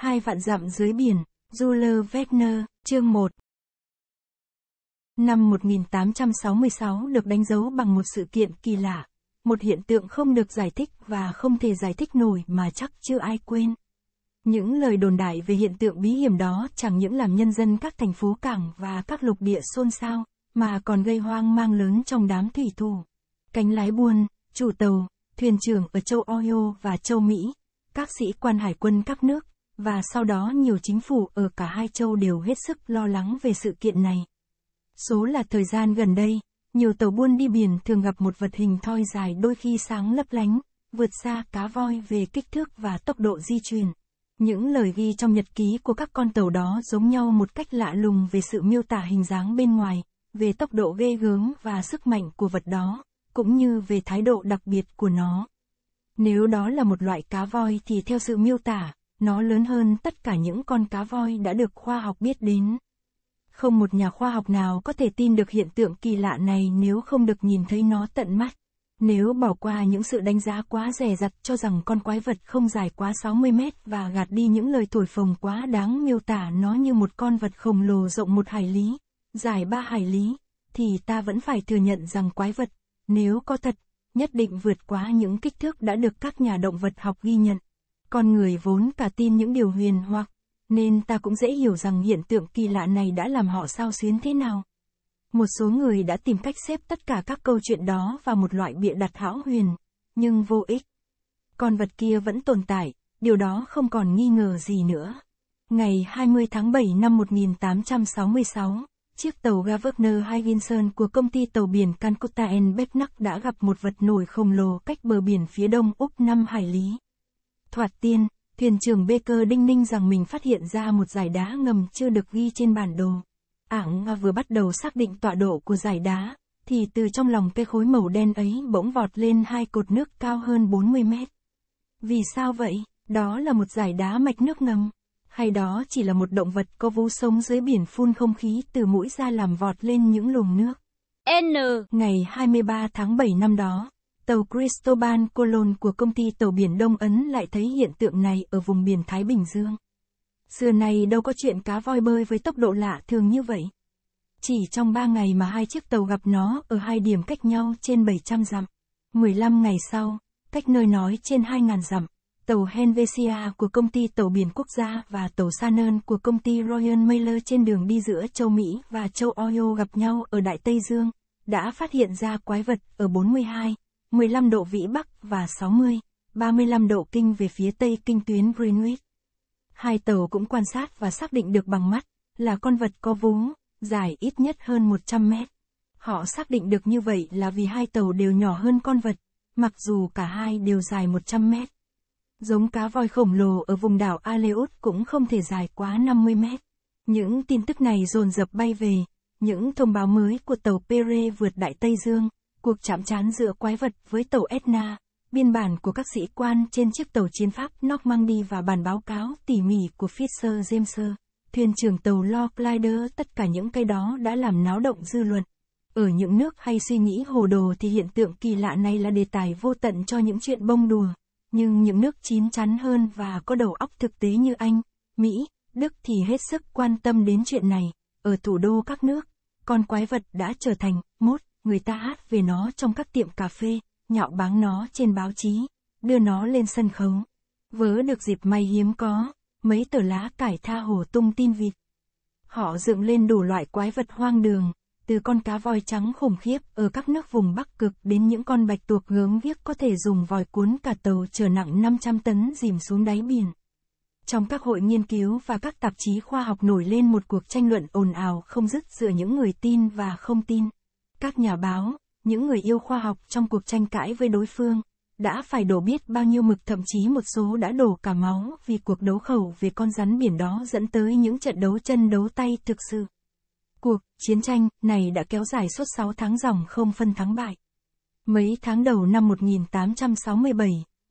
Hai vạn dặm dưới biển, Jules Verne, chương 1. Năm 1866 được đánh dấu bằng một sự kiện kỳ lạ, một hiện tượng không được giải thích và không thể giải thích nổi mà chắc chưa ai quên. Những lời đồn đại về hiện tượng bí hiểm đó chẳng những làm nhân dân các thành phố cảng và các lục địa xôn xao, mà còn gây hoang mang lớn trong đám thủy thủ. Cánh lái buôn, chủ tàu, thuyền trưởng ở châu Ohio và châu Mỹ, các sĩ quan hải quân các nước, và sau đó nhiều chính phủ ở cả hai châu đều hết sức lo lắng về sự kiện này. Số là thời gian gần đây, nhiều tàu buôn đi biển thường gặp một vật hình thoi dài đôi khi sáng lấp lánh, vượt xa cá voi về kích thước và tốc độ di chuyển. Những lời ghi trong nhật ký của các con tàu đó giống nhau một cách lạ lùng về sự miêu tả hình dáng bên ngoài, về tốc độ ghê gớm và sức mạnh của vật đó, cũng như về thái độ đặc biệt của nó. Nếu đó là một loại cá voi thì theo sự miêu tả, nó lớn hơn tất cả những con cá voi đã được khoa học biết đến. Không một nhà khoa học nào có thể tin được hiện tượng kỳ lạ này nếu không được nhìn thấy nó tận mắt. Nếu bỏ qua những sự đánh giá quá rẻ rặt cho rằng con quái vật không dài quá 60 mét và gạt đi những lời thổi phồng quá đáng miêu tả nó như một con vật khổng lồ rộng một hải lý, dài ba hải lý, thì ta vẫn phải thừa nhận rằng quái vật, nếu có thật, nhất định vượt quá những kích thước đã được các nhà động vật học ghi nhận. Con người vốn cả tin những điều huyền hoặc, nên ta cũng dễ hiểu rằng hiện tượng kỳ lạ này đã làm họ sao xuyến thế nào. Một số người đã tìm cách xếp tất cả các câu chuyện đó vào một loại bịa đặt hão huyền, nhưng vô ích. Con vật kia vẫn tồn tại, điều đó không còn nghi ngờ gì nữa. Ngày 20 tháng 7 năm 1866, chiếc tàu Governor Higginson của công ty tàu biển Calcutta and Becnac đã gặp một vật nổi khổng lồ cách bờ biển phía đông Úc 5 hải lý. Thoạt tiên, thuyền trưởng Baker đinh ninh rằng mình phát hiện ra một giải đá ngầm chưa được ghi trên bản đồ. Ảng vừa bắt đầu xác định tọa độ của giải đá, thì từ trong lòng cây khối màu đen ấy bỗng vọt lên hai cột nước cao hơn 40 mét. Vì sao vậy? Đó là một giải đá mạch nước ngầm. Hay đó chỉ là một động vật có vú sống dưới biển phun không khí từ mũi ra làm vọt lên những luồng nước. N. Ngày 23 tháng 7 năm đó, tàu Cristobal Colon của công ty tàu biển Đông Ấn lại thấy hiện tượng này ở vùng biển Thái Bình Dương. Xưa này đâu có chuyện cá voi bơi với tốc độ lạ thường như vậy. Chỉ trong 3 ngày mà hai chiếc tàu gặp nó ở hai điểm cách nhau trên 700 dặm. 15 ngày sau, cách nơi nói trên 2.000 dặm, tàu Helvetia của công ty tàu biển quốc gia và tàu Sanon của công ty Royal Mailer trên đường đi giữa châu Mỹ và châu Ohio gặp nhau ở Đại Tây Dương, đã phát hiện ra quái vật ở 42, 15 độ vĩ Bắc và 60, 35 độ kinh về phía Tây kinh tuyến Greenwich. Hai tàu cũng quan sát và xác định được bằng mắt, là con vật có vú, dài ít nhất hơn 100 mét. Họ xác định được như vậy là vì hai tàu đều nhỏ hơn con vật, mặc dù cả hai đều dài 100 mét. Giống cá voi khổng lồ ở vùng đảo Aleut cũng không thể dài quá 50 mét. Những tin tức này dồn dập bay về, những thông báo mới của tàu Pere vượt Đại Tây Dương, cuộc chạm trán giữa quái vật với tàu Etna, biên bản của các sĩ quan trên chiếc tàu chiến Pháp Nock mang đi và bản báo cáo tỉ mỉ của Fisher James, thuyền trưởng tàu Lord Glider tất cả những cái đó đã làm náo động dư luận. Ở những nước hay suy nghĩ hồ đồ thì hiện tượng kỳ lạ này là đề tài vô tận cho những chuyện bông đùa. Nhưng những nước chín chắn hơn và có đầu óc thực tế như Anh, Mỹ, Đức thì hết sức quan tâm đến chuyện này. Ở thủ đô các nước, con quái vật đã trở thành, mốt, người ta hát về nó trong các tiệm cà phê, nhạo báng nó trên báo chí, đưa nó lên sân khấu. Vớ được dịp may hiếm có, mấy tờ lá cải tha hồ tung tin vịt. Họ dựng lên đủ loại quái vật hoang đường, từ con cá voi trắng khủng khiếp ở các nước vùng Bắc Cực đến những con bạch tuộc gớm viếc có thể dùng vòi cuốn cả tàu chở nặng 500 tấn dìm xuống đáy biển. Trong các hội nghiên cứu và các tạp chí khoa học nổi lên một cuộc tranh luận ồn ào không dứt giữa những người tin và không tin. Các nhà báo, những người yêu khoa học trong cuộc tranh cãi với đối phương, đã phải đổ biết bao nhiêu mực thậm chí một số đã đổ cả máu vì cuộc đấu khẩu về con rắn biển đó dẫn tới những trận đấu chân đấu tay thực sự. Cuộc chiến tranh này đã kéo dài suốt 6 tháng dòng không phân thắng bại. Mấy tháng đầu năm 1867,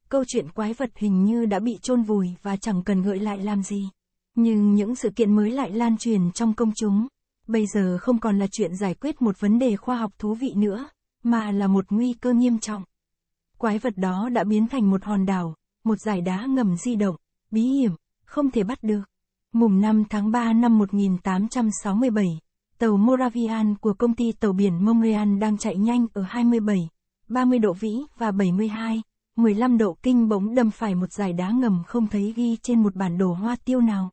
câu chuyện quái vật hình như đã bị chôn vùi và chẳng cần gợi lại làm gì. Nhưng những sự kiện mới lại lan truyền trong công chúng. Bây giờ không còn là chuyện giải quyết một vấn đề khoa học thú vị nữa, mà là một nguy cơ nghiêm trọng. Quái vật đó đã biến thành một hòn đảo, một giải đá ngầm di động, bí hiểm, không thể bắt được. Mùng 5 tháng 3 năm 1867, tàu Moravian của công ty tàu biển Montreal đang chạy nhanh ở 27, 30 độ vĩ và 72, 15 độ kinh bỗng đâm phải một dải đá ngầm không thấy ghi trên một bản đồ hoa tiêu nào.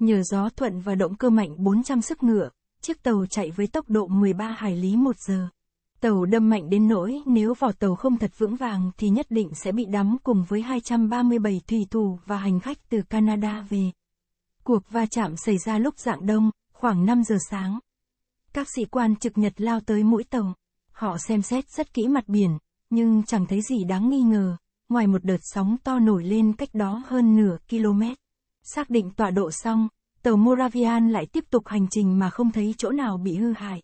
Nhờ gió thuận và động cơ mạnh 400 sức ngựa, chiếc tàu chạy với tốc độ 13 hải lý một giờ. Tàu đâm mạnh đến nỗi nếu vỏ tàu không thật vững vàng thì nhất định sẽ bị đắm cùng với 237 thủy thủ và hành khách từ Canada về. Cuộc va chạm xảy ra lúc dạng đông, khoảng 5 giờ sáng. Các sĩ quan trực nhật lao tới mũi tàu. Họ xem xét rất kỹ mặt biển, nhưng chẳng thấy gì đáng nghi ngờ, ngoài một đợt sóng to nổi lên cách đó hơn nửa km. Xác định tọa độ xong, tàu Moravian lại tiếp tục hành trình mà không thấy chỗ nào bị hư hại.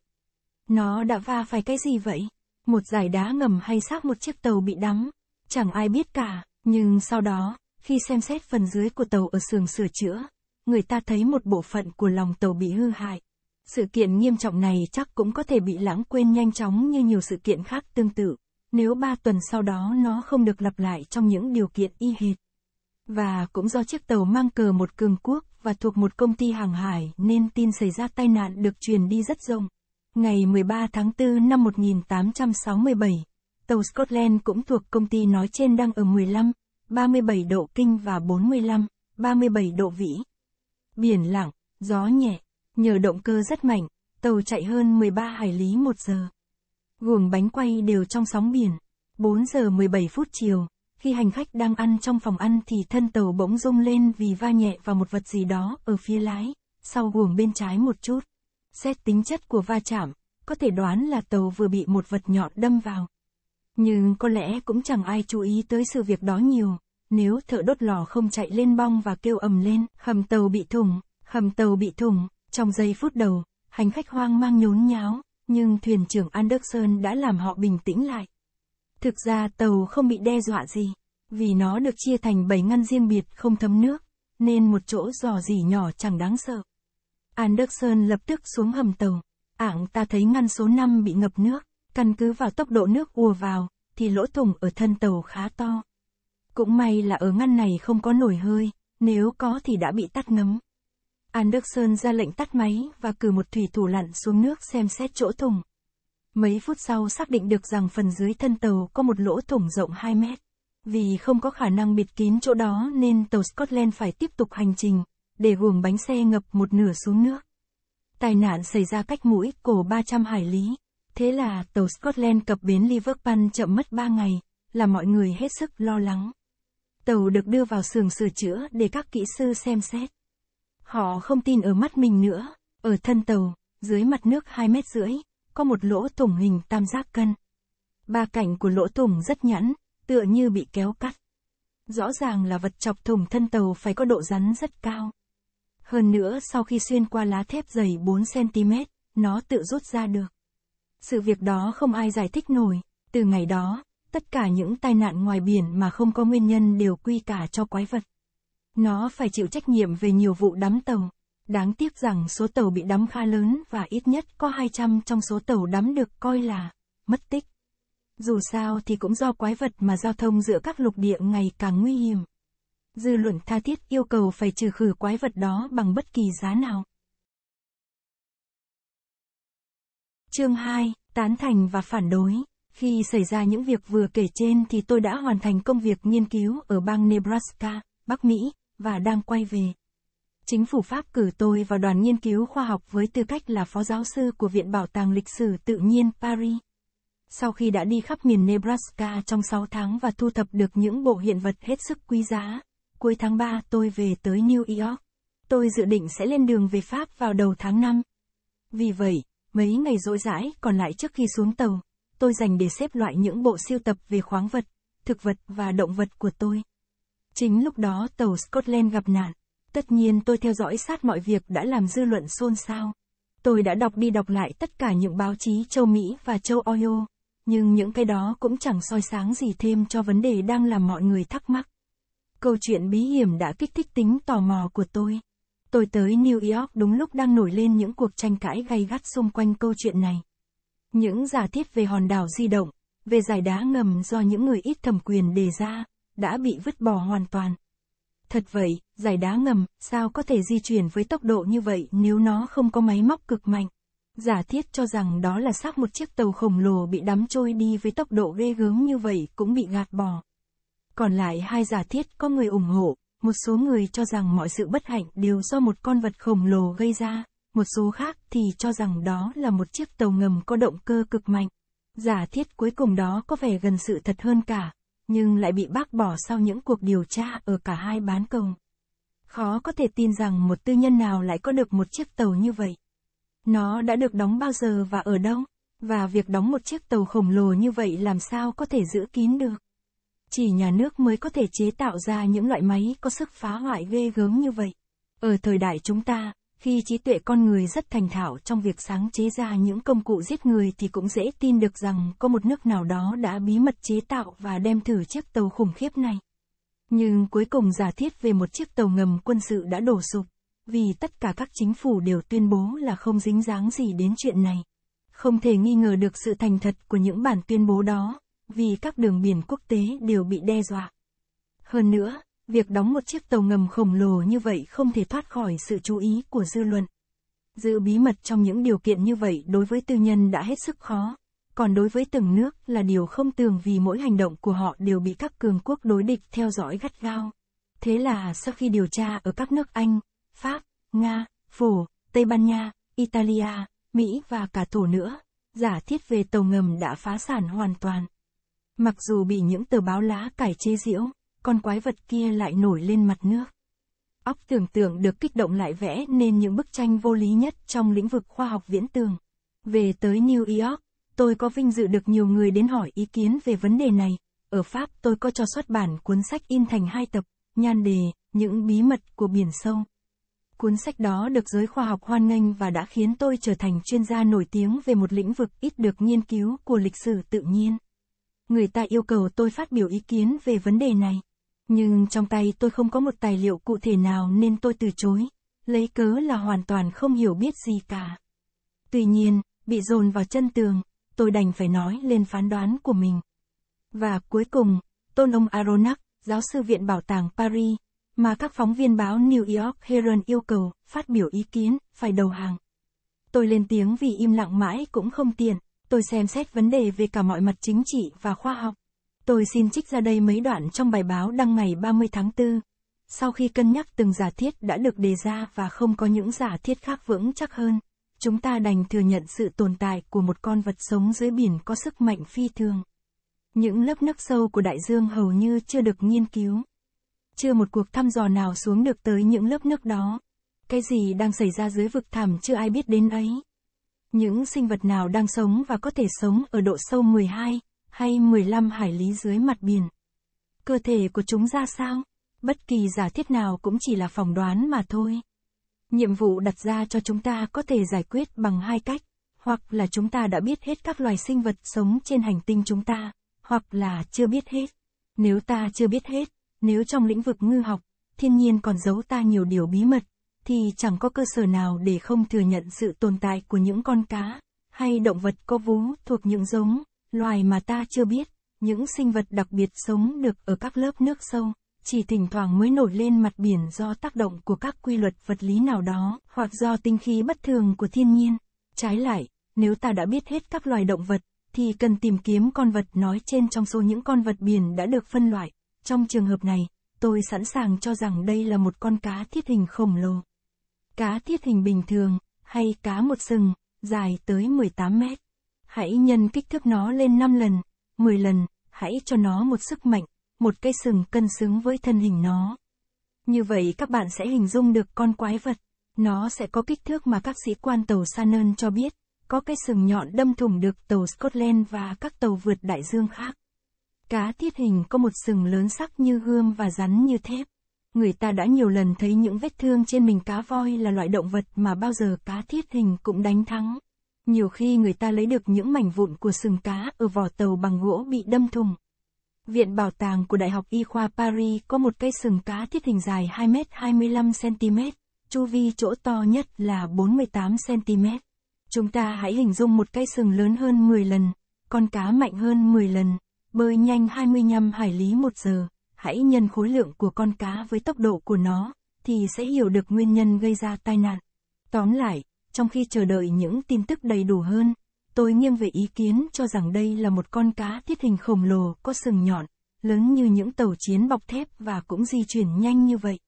Nó đã va phải cái gì vậy? Một giải đá ngầm hay xác một chiếc tàu bị đắm? Chẳng ai biết cả, nhưng sau đó, khi xem xét phần dưới của tàu ở xưởng sửa chữa, người ta thấy một bộ phận của lòng tàu bị hư hại. Sự kiện nghiêm trọng này chắc cũng có thể bị lãng quên nhanh chóng như nhiều sự kiện khác tương tự, nếu ba tuần sau đó nó không được lặp lại trong những điều kiện y hệt. Và cũng do chiếc tàu mang cờ một cường quốc và thuộc một công ty hàng hải nên tin xảy ra tai nạn được truyền đi rất rộng. Ngày 13 tháng 4 năm 1867, tàu Scotland cũng thuộc công ty nói trên đang ở 15, 37 độ kinh và 45, 37 độ vĩ. Biển lặng, gió nhẹ, nhờ động cơ rất mạnh, tàu chạy hơn 13 hải lý một giờ. Guồng bánh quay đều trong sóng biển. 4 giờ 17 phút chiều, khi hành khách đang ăn trong phòng ăn thì thân tàu bỗng rung lên vì va nhẹ vào một vật gì đó ở phía lái, sau guồng bên trái một chút. Xét tính chất của va chạm, có thể đoán là tàu vừa bị một vật nhọn đâm vào. Nhưng có lẽ cũng chẳng ai chú ý tới sự việc đó nhiều, nếu thợ đốt lò không chạy lên bong và kêu ầm lên, hầm tàu bị thủng, hầm tàu bị thủng, trong giây phút đầu, hành khách hoang mang nhốn nháo, nhưng thuyền trưởng Anderson đã làm họ bình tĩnh lại. Thực ra tàu không bị đe dọa gì, vì nó được chia thành 7 ngăn riêng biệt không thấm nước, nên một chỗ dò dỉ nhỏ chẳng đáng sợ. Anderson lập tức xuống hầm tàu. Ảng ta thấy ngăn số 5 bị ngập nước, căn cứ vào tốc độ nước ùa vào, thì lỗ thủng ở thân tàu khá to. Cũng may là ở ngăn này không có nổi hơi, nếu có thì đã bị tắt ngấm. Anderson ra lệnh tắt máy và cử một thủy thủ lặn xuống nước xem xét chỗ thủng. Mấy phút sau xác định được rằng phần dưới thân tàu có một lỗ thủng rộng 2 mét. Vì không có khả năng bịt kín chỗ đó nên tàu Scotland phải tiếp tục hành trình, để guồng bánh xe ngập một nửa xuống nước. Tai nạn xảy ra cách mũi cổ 300 hải lý. Thế là tàu Scotland cập bến Liverpool chậm mất 3 ngày, là mọi người hết sức lo lắng. Tàu được đưa vào xưởng sửa chữa để các kỹ sư xem xét. Họ không tin ở mắt mình nữa, ở thân tàu, dưới mặt nước 2 mét rưỡi, có một lỗ thủng hình tam giác cân. Ba cạnh của lỗ thủng rất nhẵn, tựa như bị kéo cắt. Rõ ràng là vật chọc thủng thân tàu phải có độ rắn rất cao. Hơn nữa sau khi xuyên qua lá thép dày 4cm, nó tự rút ra được. Sự việc đó không ai giải thích nổi, từ ngày đó, tất cả những tai nạn ngoài biển mà không có nguyên nhân đều quy cả cho quái vật. Nó phải chịu trách nhiệm về nhiều vụ đắm tàu. Đáng tiếc rằng số tàu bị đắm khá lớn và ít nhất có 200 trong số tàu đắm được coi là mất tích. Dù sao thì cũng do quái vật mà giao thông giữa các lục địa ngày càng nguy hiểm. Dư luận tha thiết yêu cầu phải trừ khử quái vật đó bằng bất kỳ giá nào. Chương 2, tán thành và phản đối. Khi xảy ra những việc vừa kể trên thì tôi đã hoàn thành công việc nghiên cứu ở bang Nebraska, Bắc Mỹ, và đang quay về. Chính phủ Pháp cử tôi vào đoàn nghiên cứu khoa học với tư cách là phó giáo sư của Viện Bảo tàng Lịch sử Tự nhiên Paris. Sau khi đã đi khắp miền Nebraska trong 6 tháng và thu thập được những bộ hiện vật hết sức quý giá, cuối tháng 3 tôi về tới New York. Tôi dự định sẽ lên đường về Pháp vào đầu tháng 5. Vì vậy, mấy ngày rỗi rãi còn lại trước khi xuống tàu, tôi dành để xếp loại những bộ siêu tập về khoáng vật, thực vật và động vật của tôi. Chính lúc đó tàu Scotland gặp nạn. Tất nhiên tôi theo dõi sát mọi việc đã làm dư luận xôn xao. Tôi đã đọc đi đọc lại tất cả những báo chí châu Mỹ và châu Ohio, nhưng những cái đó cũng chẳng soi sáng gì thêm cho vấn đề đang làm mọi người thắc mắc. Câu chuyện bí hiểm đã kích thích tính tò mò của tôi. Tôi tới New York đúng lúc đang nổi lên những cuộc tranh cãi gay gắt xung quanh câu chuyện này. Những giả thiết về hòn đảo di động, về giải đá ngầm do những người ít thẩm quyền đề ra, đã bị vứt bỏ hoàn toàn. Thật vậy, giải đá ngầm, sao có thể di chuyển với tốc độ như vậy nếu nó không có máy móc cực mạnh? Giả thiết cho rằng đó là xác một chiếc tàu khổng lồ bị đắm trôi đi với tốc độ ghê gớm như vậy cũng bị gạt bỏ. Còn lại hai giả thiết có người ủng hộ, một số người cho rằng mọi sự bất hạnh đều do một con vật khổng lồ gây ra, một số khác thì cho rằng đó là một chiếc tàu ngầm có động cơ cực mạnh. Giả thiết cuối cùng đó có vẻ gần sự thật hơn cả, nhưng lại bị bác bỏ sau những cuộc điều tra ở cả hai bán cầu. Khó có thể tin rằng một tư nhân nào lại có được một chiếc tàu như vậy. Nó đã được đóng bao giờ và ở đâu? Và việc đóng một chiếc tàu khổng lồ như vậy làm sao có thể giữ kín được? Chỉ nhà nước mới có thể chế tạo ra những loại máy có sức phá hoại ghê gớm như vậy. Ở thời đại chúng ta, khi trí tuệ con người rất thành thạo trong việc sáng chế ra những công cụ giết người thì cũng dễ tin được rằng có một nước nào đó đã bí mật chế tạo và đem thử chiếc tàu khủng khiếp này. Nhưng cuối cùng giả thiết về một chiếc tàu ngầm quân sự đã đổ sụp, vì tất cả các chính phủ đều tuyên bố là không dính dáng gì đến chuyện này. Không thể nghi ngờ được sự thành thật của những bản tuyên bố đó, vì các đường biển quốc tế đều bị đe dọa. Hơn nữa, việc đóng một chiếc tàu ngầm khổng lồ như vậy không thể thoát khỏi sự chú ý của dư luận. Giữ bí mật trong những điều kiện như vậy đối với tư nhân đã hết sức khó, còn đối với từng nước là điều không tường vì mỗi hành động của họ đều bị các cường quốc đối địch theo dõi gắt gao. Thế là sau khi điều tra ở các nước Anh, Pháp, Nga, Phổ, Tây Ban Nha, Italia, Mỹ và cả Thổ nữa, giả thiết về tàu ngầm đã phá sản hoàn toàn. Mặc dù bị những tờ báo lá cải chế diễu, con quái vật kia lại nổi lên mặt nước. Óc tưởng tượng được kích động lại vẽ nên những bức tranh vô lý nhất trong lĩnh vực khoa học viễn tường. Về tới New York, tôi có vinh dự được nhiều người đến hỏi ý kiến về vấn đề này. Ở Pháp tôi có cho xuất bản cuốn sách in thành hai tập, nhan đề, những bí mật của biển sâu. Cuốn sách đó được giới khoa học hoan nghênh và đã khiến tôi trở thành chuyên gia nổi tiếng về một lĩnh vực ít được nghiên cứu của lịch sử tự nhiên. Người ta yêu cầu tôi phát biểu ý kiến về vấn đề này. Nhưng trong tay tôi không có một tài liệu cụ thể nào nên tôi từ chối, lấy cớ là hoàn toàn không hiểu biết gì cả. Tuy nhiên, bị dồn vào chân tường, tôi đành phải nói lên phán đoán của mình. Và cuối cùng, tôn ông Aronac, giáo sư viện bảo tàng Paris, mà các phóng viên báo New York Herald yêu cầu, phát biểu ý kiến, phải đầu hàng. Tôi lên tiếng vì im lặng mãi cũng không tiện, tôi xem xét vấn đề về cả mọi mặt chính trị và khoa học. Tôi xin trích ra đây mấy đoạn trong bài báo đăng ngày 30 tháng 4. Sau khi cân nhắc từng giả thiết đã được đề ra và không có những giả thiết khác vững chắc hơn, chúng ta đành thừa nhận sự tồn tại của một con vật sống dưới biển có sức mạnh phi thường. Những lớp nước sâu của đại dương hầu như chưa được nghiên cứu. Chưa một cuộc thăm dò nào xuống được tới những lớp nước đó. Cái gì đang xảy ra dưới vực thẳm chưa ai biết đến ấy. Những sinh vật nào đang sống và có thể sống ở độ sâu 12 hay 15 hải lý dưới mặt biển. Cơ thể của chúng ra sao? Bất kỳ giả thiết nào cũng chỉ là phỏng đoán mà thôi. Nhiệm vụ đặt ra cho chúng ta có thể giải quyết bằng hai cách, hoặc là chúng ta đã biết hết các loài sinh vật sống trên hành tinh chúng ta, hoặc là chưa biết hết. Nếu ta chưa biết hết, nếu trong lĩnh vực ngư học, thiên nhiên còn giấu ta nhiều điều bí mật, thì chẳng có cơ sở nào để không thừa nhận sự tồn tại của những con cá, hay động vật có vú thuộc những giống, loài mà ta chưa biết, những sinh vật đặc biệt sống được ở các lớp nước sâu, chỉ thỉnh thoảng mới nổi lên mặt biển do tác động của các quy luật vật lý nào đó, hoặc do tinh khí bất thường của thiên nhiên. Trái lại, nếu ta đã biết hết các loài động vật, thì cần tìm kiếm con vật nói trên trong số những con vật biển đã được phân loại. Trong trường hợp này, tôi sẵn sàng cho rằng đây là một con cá thiết hình khổng lồ. Cá thiết hình bình thường, hay cá một sừng, dài tới 18 mét. Hãy nhân kích thước nó lên 5 lần, 10 lần, hãy cho nó một sức mạnh, một cây sừng cân xứng với thân hình nó. Như vậy các bạn sẽ hình dung được con quái vật. Nó sẽ có kích thước mà các sĩ quan tàu Shannon cho biết, có cái sừng nhọn đâm thủng được tàu Scotland và các tàu vượt đại dương khác. Cá thiết hình có một sừng lớn sắc như gươm và rắn như thép. Người ta đã nhiều lần thấy những vết thương trên mình cá voi là loại động vật mà bao giờ cá thiết hình cũng đánh thắng. Nhiều khi người ta lấy được những mảnh vụn của sừng cá ở vỏ tàu bằng gỗ bị đâm thùng. Viện Bảo tàng của Đại học Y khoa Paris có một cây sừng cá thiết hình dài 2 m 25 cm, chu vi chỗ to nhất là 48 cm. Chúng ta hãy hình dung một cây sừng lớn hơn 10 lần, con cá mạnh hơn 10 lần, bơi nhanh 25 hải lý một giờ, hãy nhân khối lượng của con cá với tốc độ của nó, thì sẽ hiểu được nguyên nhân gây ra tai nạn. Tóm lại, trong khi chờ đợi những tin tức đầy đủ hơn, tôi nghiêng về ý kiến cho rằng đây là một con cá thiết hình khổng lồ có sừng nhọn, lớn như những tàu chiến bọc thép và cũng di chuyển nhanh như vậy.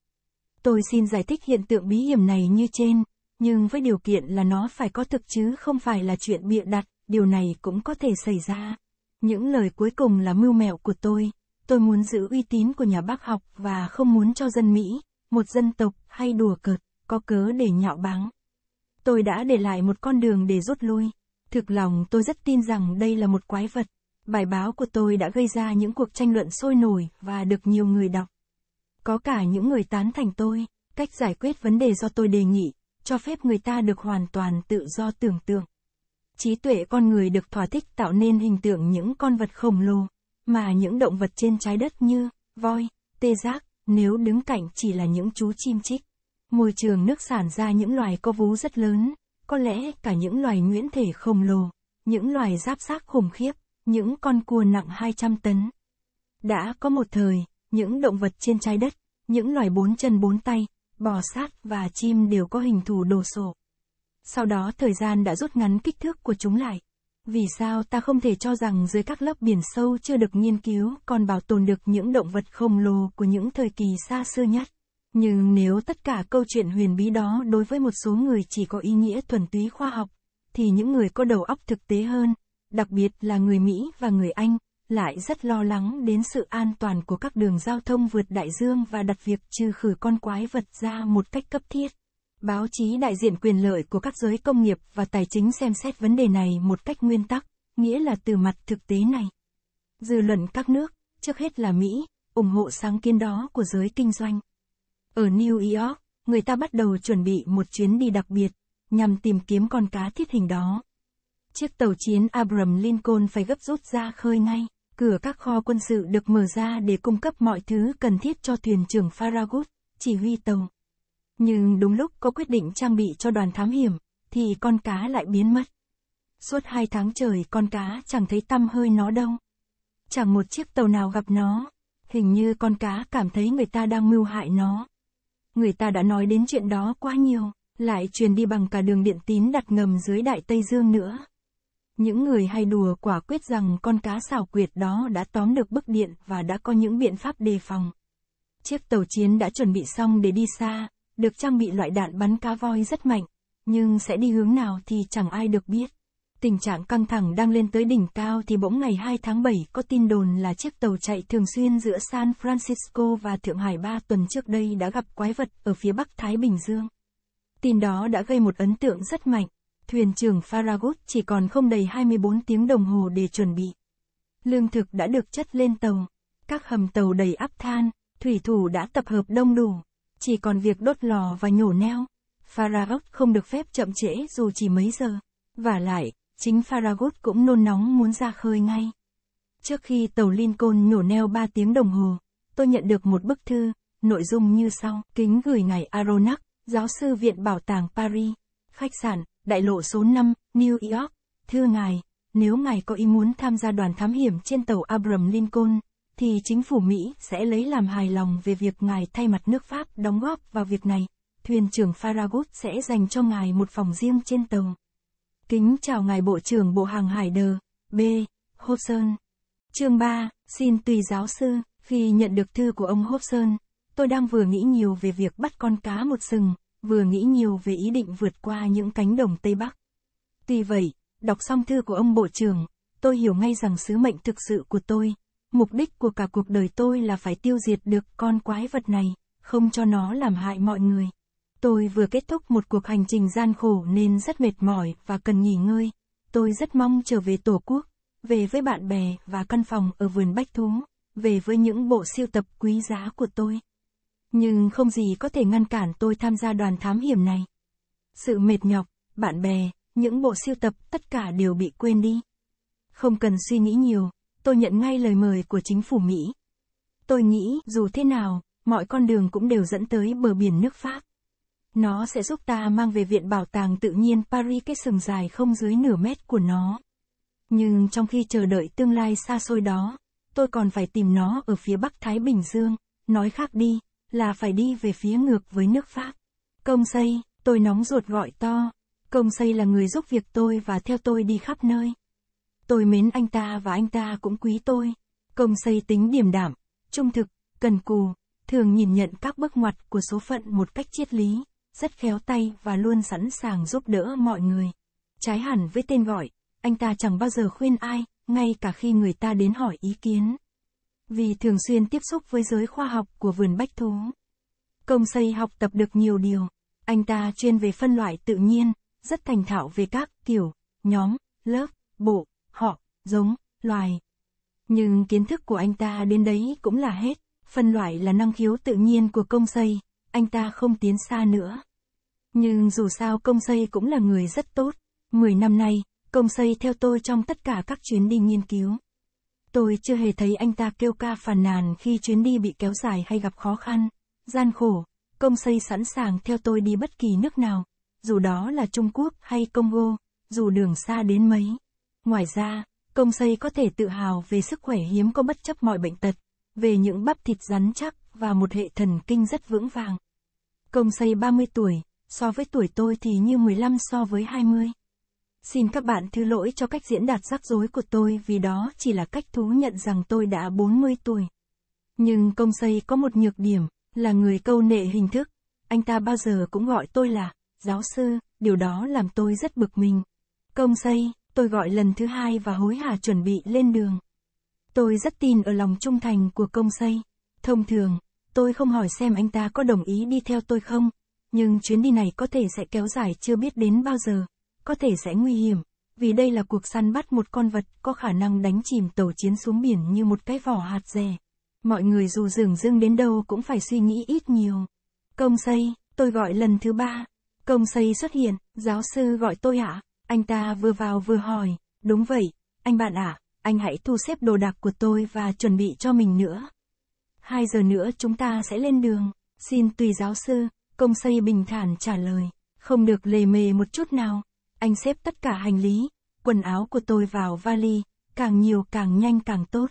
Tôi xin giải thích hiện tượng bí hiểm này như trên, nhưng với điều kiện là nó phải có thực chứ không phải là chuyện bịa đặt, điều này cũng có thể xảy ra. Những lời cuối cùng là mưu mẹo của tôi. Tôi muốn giữ uy tín của nhà bác học và không muốn cho dân Mỹ, một dân tộc hay đùa cợt, có cớ để nhạo báng. Tôi đã để lại một con đường để rút lui. Thực lòng tôi rất tin rằng đây là một quái vật. Bài báo của tôi đã gây ra những cuộc tranh luận sôi nổi và được nhiều người đọc. Có cả những người tán thành tôi, cách giải quyết vấn đề do tôi đề nghị, cho phép người ta được hoàn toàn tự do tưởng tượng. Trí tuệ con người được thỏa thích tạo nên hình tượng những con vật khổng lồ, mà những động vật trên trái đất như voi, tê giác, nếu đứng cạnh chỉ là những chú chim chích. Môi trường nước sản ra những loài có vú rất lớn, có lẽ cả những loài nhuyễn thể khổng lồ, những loài giáp xác khủng khiếp, những con cua nặng 200 tấn. Đã có một thời, những động vật trên trái đất, những loài bốn chân bốn tay, bò sát và chim đều có hình thù đồ sộ. Sau đó thời gian đã rút ngắn kích thước của chúng lại. Vì sao ta không thể cho rằng dưới các lớp biển sâu chưa được nghiên cứu còn bảo tồn được những động vật khổng lồ của những thời kỳ xa xưa nhất? Nhưng nếu tất cả câu chuyện huyền bí đó đối với một số người chỉ có ý nghĩa thuần túy khoa học, thì những người có đầu óc thực tế hơn, đặc biệt là người Mỹ và người Anh, lại rất lo lắng đến sự an toàn của các đường giao thông vượt đại dương và đặt việc trừ khử con quái vật ra một cách cấp thiết. Báo chí đại diện quyền lợi của các giới công nghiệp và tài chính xem xét vấn đề này một cách nguyên tắc, nghĩa là từ mặt thực tế này. Dư luận các nước, trước hết là Mỹ, ủng hộ sáng kiến đó của giới kinh doanh. Ở New York, người ta bắt đầu chuẩn bị một chuyến đi đặc biệt, nhằm tìm kiếm con cá thiết hình đó. Chiếc tàu chiến Abraham Lincoln phải gấp rút ra khơi ngay. Cửa các kho quân sự được mở ra để cung cấp mọi thứ cần thiết cho thuyền trưởng Farragut, chỉ huy tàu. Nhưng đúng lúc có quyết định trang bị cho đoàn thám hiểm, thì con cá lại biến mất. Suốt hai tháng trời con cá chẳng thấy tăm hơi nó đâu. Chẳng một chiếc tàu nào gặp nó. Hình như con cá cảm thấy người ta đang mưu hại nó. Người ta đã nói đến chuyện đó quá nhiều, lại truyền đi bằng cả đường điện tín đặt ngầm dưới Đại Tây Dương nữa. Những người hay đùa quả quyết rằng con cá xảo quyệt đó đã tóm được bức điện và đã có những biện pháp đề phòng. Chiếc tàu chiến đã chuẩn bị xong để đi xa, được trang bị loại đạn bắn cá voi rất mạnh, nhưng sẽ đi hướng nào thì chẳng ai được biết. Tình trạng căng thẳng đang lên tới đỉnh cao thì bỗng ngày 2 tháng 7 có tin đồn là chiếc tàu chạy thường xuyên giữa San Francisco và Thượng Hải ba tuần trước đây đã gặp quái vật ở phía Bắc Thái Bình Dương. Tin đó đã gây một ấn tượng rất mạnh. Thuyền trưởng Farragut chỉ còn không đầy 24 tiếng đồng hồ để chuẩn bị. Lương thực đã được chất lên tàu. Các hầm tàu đầy áp than, thủy thủ đã tập hợp đông đủ. Chỉ còn việc đốt lò và nhổ neo. Farragut không được phép chậm trễ dù chỉ mấy giờ. Và lại, chính Farragut cũng nôn nóng muốn ra khơi ngay. Trước khi tàu Lincoln nhổ neo 3 tiếng đồng hồ, tôi nhận được một bức thư, nội dung như sau. Kính gửi ngài Aronac, giáo sư Viện Bảo tàng Paris. Khách sạn, đại lộ số 5, New York. Thưa ngài, nếu ngài có ý muốn tham gia đoàn thám hiểm trên tàu Abraham Lincoln, thì chính phủ Mỹ sẽ lấy làm hài lòng về việc ngài thay mặt nước Pháp đóng góp vào việc này. Thuyền trưởng Farragut sẽ dành cho ngài một phòng riêng trên tàu. Kính chào ngài Bộ trưởng Bộ hàng Hải Đờ, B. Hobson. Chương 3, xin tùy giáo sư, khi nhận được thư của ông Hobson, tôi đang vừa nghĩ nhiều về việc bắt con cá một sừng, vừa nghĩ nhiều về ý định vượt qua những cánh đồng Tây Bắc. Tuy vậy, đọc xong thư của ông Bộ trưởng, tôi hiểu ngay rằng sứ mệnh thực sự của tôi, mục đích của cả cuộc đời tôi là phải tiêu diệt được con quái vật này, không cho nó làm hại mọi người. Tôi vừa kết thúc một cuộc hành trình gian khổ nên rất mệt mỏi và cần nghỉ ngơi. Tôi rất mong trở về Tổ quốc, về với bạn bè và căn phòng ở vườn bách thú, về với những bộ siêu tập quý giá của tôi. Nhưng không gì có thể ngăn cản tôi tham gia đoàn thám hiểm này. Sự mệt nhọc, bạn bè, những bộ siêu tập tất cả đều bị quên đi. Không cần suy nghĩ nhiều, tôi nhận ngay lời mời của chính phủ Mỹ. Tôi nghĩ dù thế nào, mọi con đường cũng đều dẫn tới bờ biển nước Pháp. Nó sẽ giúp ta mang về viện bảo tàng tự nhiên Paris cái sừng dài không dưới nửa mét của nó. Nhưng trong khi chờ đợi tương lai xa xôi đó, tôi còn phải tìm nó ở phía Bắc Thái Bình Dương, nói khác đi, là phải đi về phía ngược với nước Pháp. Công xây, tôi nóng ruột gọi to. Công xây là người giúp việc tôi và theo tôi đi khắp nơi. Tôi mến anh ta và anh ta cũng quý tôi. Công xây tính điềm đạm, trung thực, cần cù, thường nhìn nhận các bước ngoặt của số phận một cách triết lý, rất khéo tay và luôn sẵn sàng giúp đỡ mọi người. Trái hẳn với tên gọi, anh ta chẳng bao giờ khuyên ai, ngay cả khi người ta đến hỏi ý kiến. Vì thường xuyên tiếp xúc với giới khoa học của vườn bách thú. Công xây học tập được nhiều điều. Anh ta chuyên về phân loại tự nhiên, rất thành thạo về các kiểu, nhóm, lớp, bộ, họ, giống, loài. Nhưng kiến thức của anh ta đến đấy cũng là hết. Phân loại là năng khiếu tự nhiên của công xây, anh ta không tiến xa nữa. Nhưng dù sao công xây cũng là người rất tốt. Mười năm nay, công xây theo tôi trong tất cả các chuyến đi nghiên cứu. Tôi chưa hề thấy anh ta kêu ca phàn nàn khi chuyến đi bị kéo dài hay gặp khó khăn, gian khổ. Công xây sẵn sàng theo tôi đi bất kỳ nước nào, dù đó là Trung Quốc hay Congo, dù đường xa đến mấy. Ngoài ra, công xây có thể tự hào về sức khỏe hiếm có bất chấp mọi bệnh tật, về những bắp thịt rắn chắc và một hệ thần kinh rất vững vàng. Công xây 30 tuổi, so với tuổi tôi thì như 15 so với 20. Xin các bạn thứ lỗi cho cách diễn đạt rắc rối của tôi vì đó chỉ là cách thú nhận rằng tôi đã 40 tuổi. Nhưng công xây có một nhược điểm, là người câu nệ hình thức. Anh ta bao giờ cũng gọi tôi là, giáo sư, điều đó làm tôi rất bực mình. Công xây, tôi gọi lần thứ hai và hối hả chuẩn bị lên đường. Tôi rất tin ở lòng trung thành của công xây. Thông thường, tôi không hỏi xem anh ta có đồng ý đi theo tôi không, nhưng chuyến đi này có thể sẽ kéo dài chưa biết đến bao giờ, có thể sẽ nguy hiểm, vì đây là cuộc săn bắt một con vật có khả năng đánh chìm tàu chiến xuống biển như một cái vỏ hạt dẻ Mọi người dù dường dưng đến đâu cũng phải suy nghĩ ít nhiều. Công xây, tôi gọi lần thứ ba. Công xây xuất hiện, giáo sư gọi tôi ạ. Anh ta vừa vào vừa hỏi, đúng vậy, anh bạn ạ, anh hãy thu xếp đồ đạc của tôi và chuẩn bị cho mình nữa. Hai giờ nữa chúng ta sẽ lên đường. Xin tùy giáo sư, công xây bình thản trả lời. Không được lề mề một chút nào. Anh xếp tất cả hành lý, quần áo của tôi vào vali, càng nhiều càng nhanh càng tốt.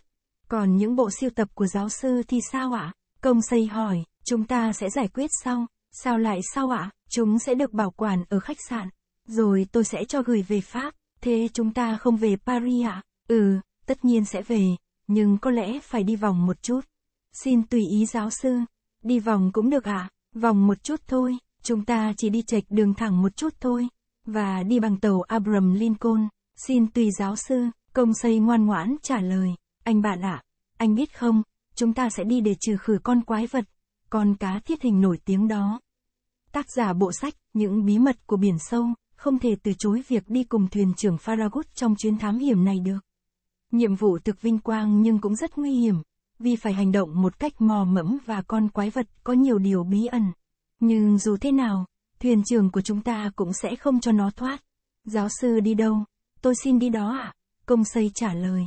Còn những bộ siêu tập của giáo sư thì sao ạ? Công xây hỏi, chúng ta sẽ giải quyết sau. Sao lại sao ạ? Chúng sẽ được bảo quản ở khách sạn. Rồi tôi sẽ cho gửi về Pháp. Thế chúng ta không về Paris ạ? Ừ, tất nhiên sẽ về, nhưng có lẽ phải đi vòng một chút. Xin tùy ý giáo sư. Đi vòng cũng được ạ, vòng một chút thôi, chúng ta chỉ đi chệch đường thẳng một chút thôi. Và đi bằng tàu Abraham Lincoln. Xin tùy giáo sư, công xây ngoan ngoãn trả lời. Anh bạn ạ, anh biết không, chúng ta sẽ đi để trừ khử con quái vật, con cá thiết hình nổi tiếng đó. Tác giả bộ sách, những bí mật của biển sâu, không thể từ chối việc đi cùng thuyền trưởng Farragut trong chuyến thám hiểm này được. Nhiệm vụ thực vinh quang nhưng cũng rất nguy hiểm, vì phải hành động một cách mò mẫm và con quái vật có nhiều điều bí ẩn. Nhưng dù thế nào, thuyền trưởng của chúng ta cũng sẽ không cho nó thoát. Giáo sư đi đâu? Tôi xin đi đó ạ. À? Công xây trả lời.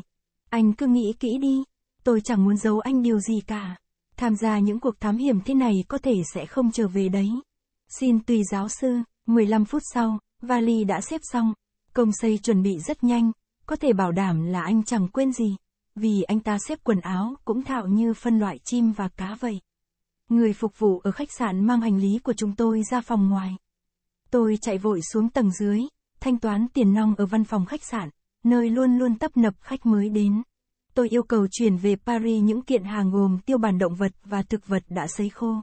Anh cứ nghĩ kỹ đi. Tôi chẳng muốn giấu anh điều gì cả. Tham gia những cuộc thám hiểm thế này có thể sẽ không trở về đấy. Xin tùy giáo sư, 15 phút sau, vali đã xếp xong. Công xây chuẩn bị rất nhanh, có thể bảo đảm là anh chẳng quên gì. Vì anh ta xếp quần áo cũng thạo như phân loại chim và cá vậy. Người phục vụ ở khách sạn mang hành lý của chúng tôi ra phòng ngoài. Tôi chạy vội xuống tầng dưới, thanh toán tiền nong ở văn phòng khách sạn, nơi luôn luôn tấp nập khách mới đến. Tôi yêu cầu chuyển về Paris những kiện hàng gồm tiêu bản động vật và thực vật đã sấy khô.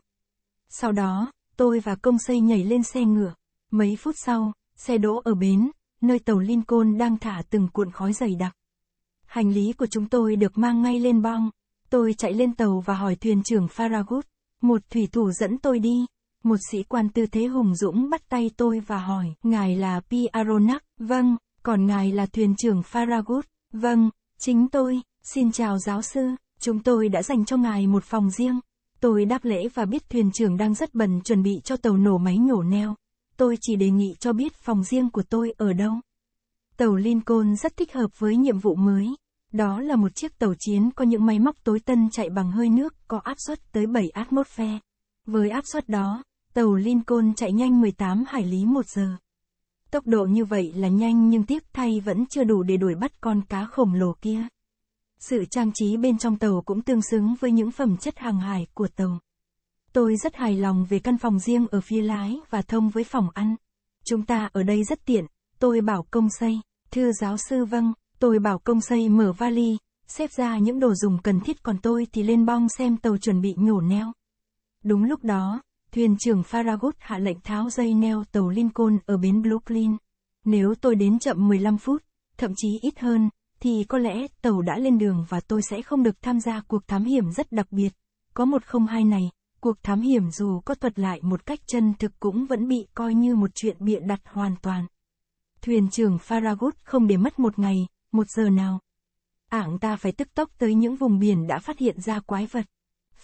Sau đó, tôi và công xây nhảy lên xe ngựa. Mấy phút sau, xe đỗ ở bến, nơi tàu Lincoln đang thả từng cuộn khói dày đặc. Hành lý của chúng tôi được mang ngay lên bong. Tôi chạy lên tàu và hỏi thuyền trưởng Faragut, Một thủy thủ dẫn tôi đi. Một sĩ quan tư thế hùng dũng bắt tay tôi và hỏi, ngài là P. Aronak, vâng, còn ngài là thuyền trưởng Faragut, vâng, chính tôi, xin chào giáo sư, chúng tôi đã dành cho ngài một phòng riêng. Tôi đáp lễ và biết thuyền trưởng đang rất bận chuẩn bị cho tàu nổ máy nhổ neo. Tôi chỉ đề nghị cho biết phòng riêng của tôi ở đâu. Tàu Lincoln rất thích hợp với nhiệm vụ mới. Đó là một chiếc tàu chiến có những máy móc tối tân chạy bằng hơi nước có áp suất tới 7 atmosphere. Với áp suất đó, tàu Lincoln chạy nhanh 18 hải lý một giờ. Tốc độ như vậy là nhanh nhưng tiếc thay vẫn chưa đủ để đuổi bắt con cá khổng lồ kia. Sự trang trí bên trong tàu cũng tương xứng với những phẩm chất hàng hải của tàu. Tôi rất hài lòng về căn phòng riêng ở phía lái và thông với phòng ăn. Chúng ta ở đây rất tiện, tôi bảo công xây. Thưa giáo sư vâng, tôi bảo công xây mở vali, xếp ra những đồ dùng cần thiết còn tôi thì lên bong xem tàu chuẩn bị nhổ neo. Đúng lúc đó, thuyền trưởng Farragut hạ lệnh tháo dây neo tàu Lincoln ở bến Brooklyn. Nếu tôi đến chậm 15 phút, thậm chí ít hơn, thì có lẽ tàu đã lên đường và tôi sẽ không được tham gia cuộc thám hiểm rất đặc biệt. Có một không hai này, cuộc thám hiểm dù có thuật lại một cách chân thực cũng vẫn bị coi như một chuyện bịa đặt hoàn toàn. Thuyền trưởng Farragut không để mất một ngày, một giờ nào. Ảng ta phải tức tốc tới những vùng biển đã phát hiện ra quái vật.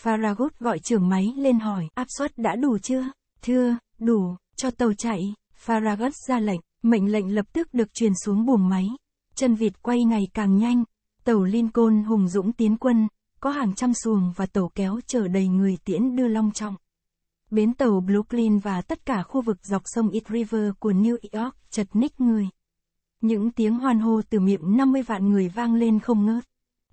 Farragut gọi trưởng máy lên hỏi, áp suất đã đủ chưa? Thưa, đủ, cho tàu chạy. Farragut ra lệnh, mệnh lệnh lập tức được truyền xuống buồng máy. Chân vịt quay ngày càng nhanh. Tàu Lincoln hùng dũng tiến quân, có hàng trăm xuồng và tàu kéo chở đầy người tiễn đưa long trọng. Bến tàu Brooklyn và tất cả khu vực dọc sông East River của New York chật ních người. Những tiếng hoan hô từ miệng 50 vạn người vang lên không ngớt.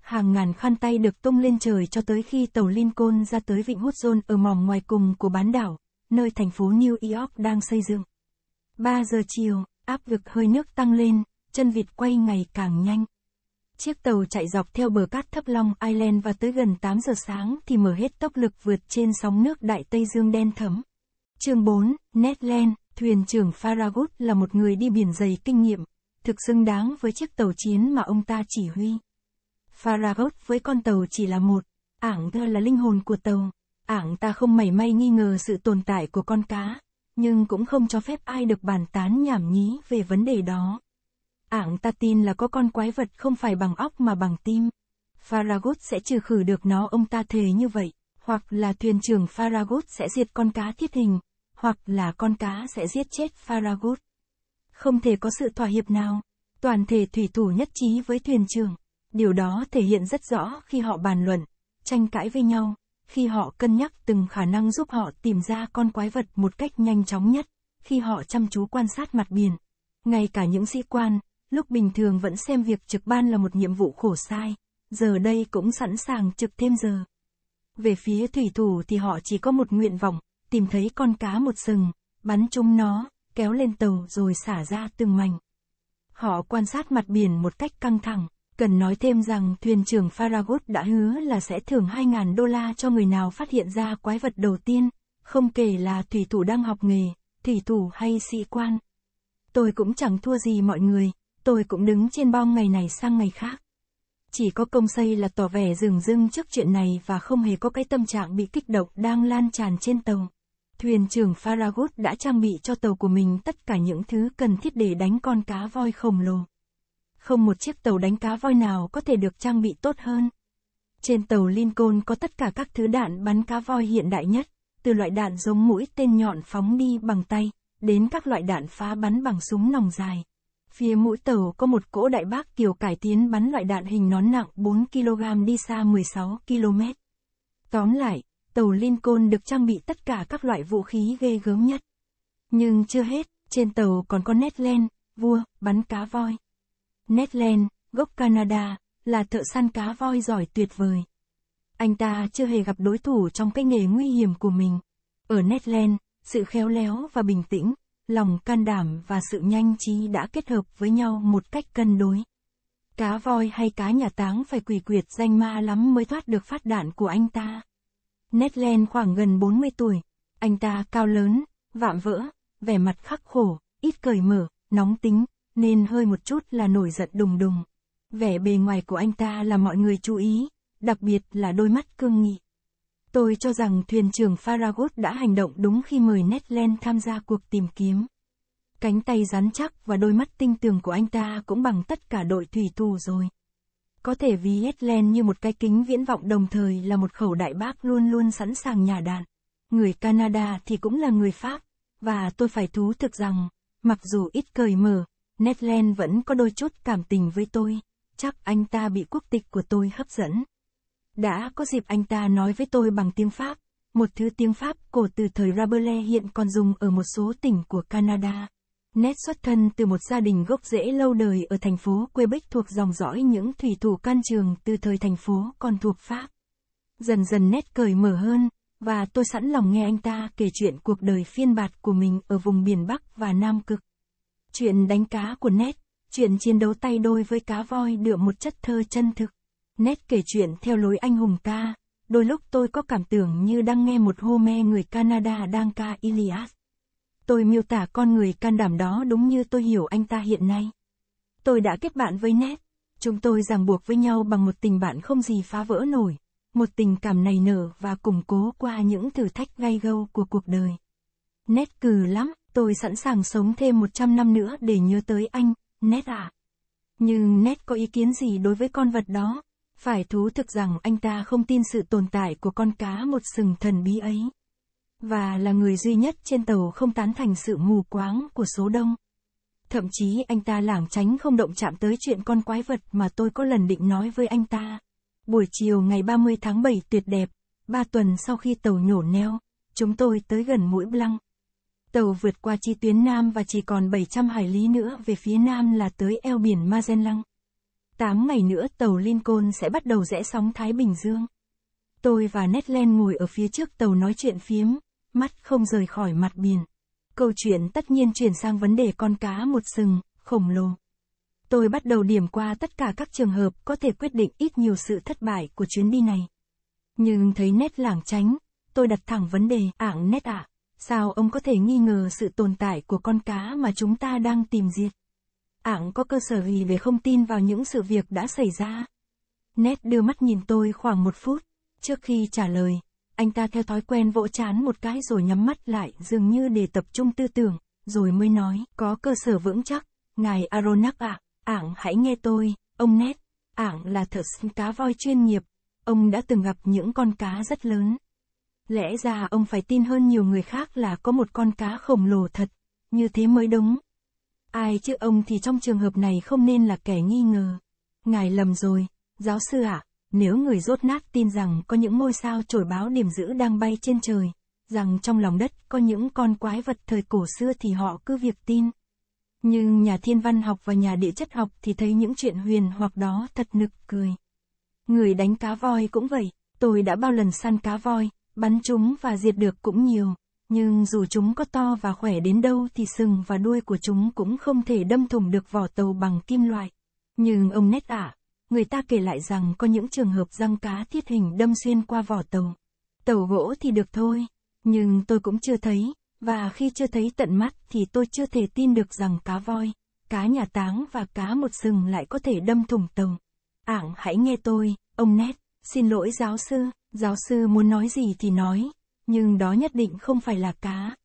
Hàng ngàn khăn tay được tung lên trời cho tới khi tàu Lincoln ra tới vịnh Hudson ở mỏm ngoài cùng của bán đảo, nơi thành phố New York đang xây dựng. 3 giờ chiều, áp lực hơi nước tăng lên, chân vịt quay ngày càng nhanh. Chiếc tàu chạy dọc theo bờ cát thấp Long Island và tới gần 8 giờ sáng thì mở hết tốc lực vượt trên sóng nước Đại Tây Dương đen thấm. Chương 4, Netland, thuyền trưởng Farragut là một người đi biển dày kinh nghiệm, thực xứng đáng với chiếc tàu chiến mà ông ta chỉ huy. Farragut với con tàu chỉ là một, ảng thơ là linh hồn của tàu. Ảng ta không mảy may nghi ngờ sự tồn tại của con cá, nhưng cũng không cho phép ai được bàn tán nhảm nhí về vấn đề đó. Ảng ta tin là có con quái vật không phải bằng óc mà bằng tim. Farragut sẽ trừ khử được nó ông ta thề như vậy, hoặc là thuyền trưởng Farragut sẽ diệt con cá thiết hình, hoặc là con cá sẽ giết chết Farragut. Không thể có sự thỏa hiệp nào. Toàn thể thủy thủ nhất trí với thuyền trưởng. Điều đó thể hiện rất rõ khi họ bàn luận, tranh cãi với nhau, khi họ cân nhắc từng khả năng giúp họ tìm ra con quái vật một cách nhanh chóng nhất, khi họ chăm chú quan sát mặt biển. Ngay cả những sĩ quan, lúc bình thường vẫn xem việc trực ban là một nhiệm vụ khổ sai, giờ đây cũng sẵn sàng trực thêm giờ. Về phía thủy thủ thì họ chỉ có một nguyện vọng, tìm thấy con cá một sừng, bắn trúng nó, kéo lên tàu rồi xả ra từng mảnh. Họ quan sát mặt biển một cách căng thẳng. Cần nói thêm rằng thuyền trưởng Farragut đã hứa là sẽ thưởng 2.000 đô la cho người nào phát hiện ra quái vật đầu tiên, không kể là thủy thủ đang học nghề, thủy thủ hay sĩ quan. Tôi cũng chẳng thua gì mọi người, tôi cũng đứng trên bong ngày này sang ngày khác. Chỉ có công xây là tỏ vẻ rừng rưng trước chuyện này và không hề có cái tâm trạng bị kích động đang lan tràn trên tàu. Thuyền trưởng Faragut đã trang bị cho tàu của mình tất cả những thứ cần thiết để đánh con cá voi khổng lồ. Không một chiếc tàu đánh cá voi nào có thể được trang bị tốt hơn. Trên tàu Lincoln có tất cả các thứ đạn bắn cá voi hiện đại nhất, từ loại đạn giống mũi tên nhọn phóng đi bằng tay, đến các loại đạn phá bắn bằng súng nòng dài. Phía mũi tàu có một cỗ đại bác kiều cải tiến bắn loại đạn hình nón nặng 4 kg đi xa 16 km. Tóm lại, tàu Lincoln được trang bị tất cả các loại vũ khí ghê gớm nhất. Nhưng chưa hết, trên tàu còn có Netland, vua, bắn cá voi. Netland, gốc Canada, là thợ săn cá voi giỏi tuyệt vời. Anh ta chưa hề gặp đối thủ trong cái nghề nguy hiểm của mình. Ở Netland, sự khéo léo và bình tĩnh, lòng can đảm và sự nhanh trí đã kết hợp với nhau một cách cân đối. Cá voi hay cá nhà táng phải quỷ quyệt danh ma lắm mới thoát được phát đạn của anh ta. Netland khoảng gần 40 tuổi. Anh ta cao lớn, vạm vỡ, vẻ mặt khắc khổ, ít cởi mở, nóng tính, nên hơi một chút là nổi giận đùng đùng. Vẻ bề ngoài của anh ta là mọi người chú ý, đặc biệt là đôi mắt cương nghị. Tôi cho rằng thuyền trưởng Farragut đã hành động đúng khi mời Netland tham gia cuộc tìm kiếm. Cánh tay rắn chắc và đôi mắt tinh tường của anh ta cũng bằng tất cả đội thủy thủ rồi. Có thể vì Netland như một cái kính viễn vọng đồng thời là một khẩu đại bác luôn luôn sẵn sàng nhả đạn. Người Canada thì cũng là người Pháp, và tôi phải thú thực rằng, mặc dù ít cởi mở, Netland vẫn có đôi chút cảm tình với tôi, chắc anh ta bị quốc tịch của tôi hấp dẫn. Đã có dịp anh ta nói với tôi bằng tiếng Pháp, một thứ tiếng Pháp cổ từ thời Rabelais hiện còn dùng ở một số tỉnh của Canada. Nét xuất thân từ một gia đình gốc rễ lâu đời ở thành phố Quebec thuộc dòng dõi những thủy thủ can trường từ thời thành phố còn thuộc Pháp. Dần dần nét cởi mở hơn, và tôi sẵn lòng nghe anh ta kể chuyện cuộc đời phiên bạt của mình ở vùng biển Bắc và Nam Cực. Chuyện đánh cá của Nét, chuyện chiến đấu tay đôi với cá voi đượm một chất thơ chân thực. Nét kể chuyện theo lối anh hùng ca, đôi lúc tôi có cảm tưởng như đang nghe một Homer người Canada đang ca Iliad. Tôi miêu tả con người can đảm đó đúng như tôi hiểu anh ta hiện nay. Tôi đã kết bạn với Ned. Chúng tôi ràng buộc với nhau bằng một tình bạn không gì phá vỡ nổi. Một tình cảm nảy nở và củng cố qua những thử thách gay gâu của cuộc đời. Ned cừ lắm, tôi sẵn sàng sống thêm 100 năm nữa để nhớ tới anh, Ned à. Nhưng Ned có ý kiến gì đối với con vật đó? Phải thú thực rằng anh ta không tin sự tồn tại của con cá một sừng thần bí ấy. Và là người duy nhất trên tàu không tán thành sự mù quáng của số đông. Thậm chí anh ta lảng tránh không động chạm tới chuyện con quái vật mà tôi có lần định nói với anh ta. Buổi chiều ngày 30 tháng 7 tuyệt đẹp, ba tuần sau khi tàu nhổ neo, chúng tôi tới gần mũi Blanc. Tàu vượt qua chi tuyến Nam và chỉ còn 700 hải lý nữa về phía Nam là tới eo biển Magellan. 8 ngày nữa tàu Lincoln sẽ bắt đầu rẽ sóng Thái Bình Dương. Tôi và Netland ngồi ở phía trước tàu nói chuyện phiếm, mắt không rời khỏi mặt biển. Câu chuyện tất nhiên chuyển sang vấn đề con cá một sừng, khổng lồ. Tôi bắt đầu điểm qua tất cả các trường hợp có thể quyết định ít nhiều sự thất bại của chuyến đi này. Nhưng thấy nét lảng tránh, tôi đặt thẳng vấn đề, ảng nét ạ, sao ông có thể nghi ngờ sự tồn tại của con cá mà chúng ta đang tìm diệt? Ảng có cơ sở gì để không tin vào những sự việc đã xảy ra? Nét đưa mắt nhìn tôi khoảng một phút, trước khi trả lời, anh ta theo thói quen vỗ chán một cái rồi nhắm mắt lại dường như để tập trung tư tưởng, rồi mới nói, có cơ sở vững chắc, ngài Aronak ạ, ảng hãy nghe tôi, ông Nét, ảng là thợ săn cá voi chuyên nghiệp, ông đã từng gặp những con cá rất lớn. Lẽ ra ông phải tin hơn nhiều người khác là có một con cá khổng lồ thật, như thế mới đúng. Ai chứ ông thì trong trường hợp này không nên là kẻ nghi ngờ. Ngài lầm rồi, giáo sư ạ, nếu người rốt nát tin rằng có những ngôi sao trổi báo điểm dữ đang bay trên trời, rằng trong lòng đất có những con quái vật thời cổ xưa thì họ cứ việc tin. Nhưng nhà thiên văn học và nhà địa chất học thì thấy những chuyện huyền hoặc đó thật nực cười. Người đánh cá voi cũng vậy, tôi đã bao lần săn cá voi, bắn chúng và diệt được cũng nhiều. Nhưng dù chúng có to và khỏe đến đâu thì sừng và đuôi của chúng cũng không thể đâm thủng được vỏ tàu bằng kim loại. Nhưng ông nét ả, người ta kể lại rằng có những trường hợp răng cá thiết hình đâm xuyên qua vỏ tàu. Tàu gỗ thì được thôi, nhưng tôi cũng chưa thấy, và khi chưa thấy tận mắt thì tôi chưa thể tin được rằng cá voi, cá nhà táng và cá một sừng lại có thể đâm thủng tàu. Ảng hãy nghe tôi, ông Nét, xin lỗi giáo sư, giáo sư muốn nói gì thì nói, nhưng đó nhất định không phải là cá.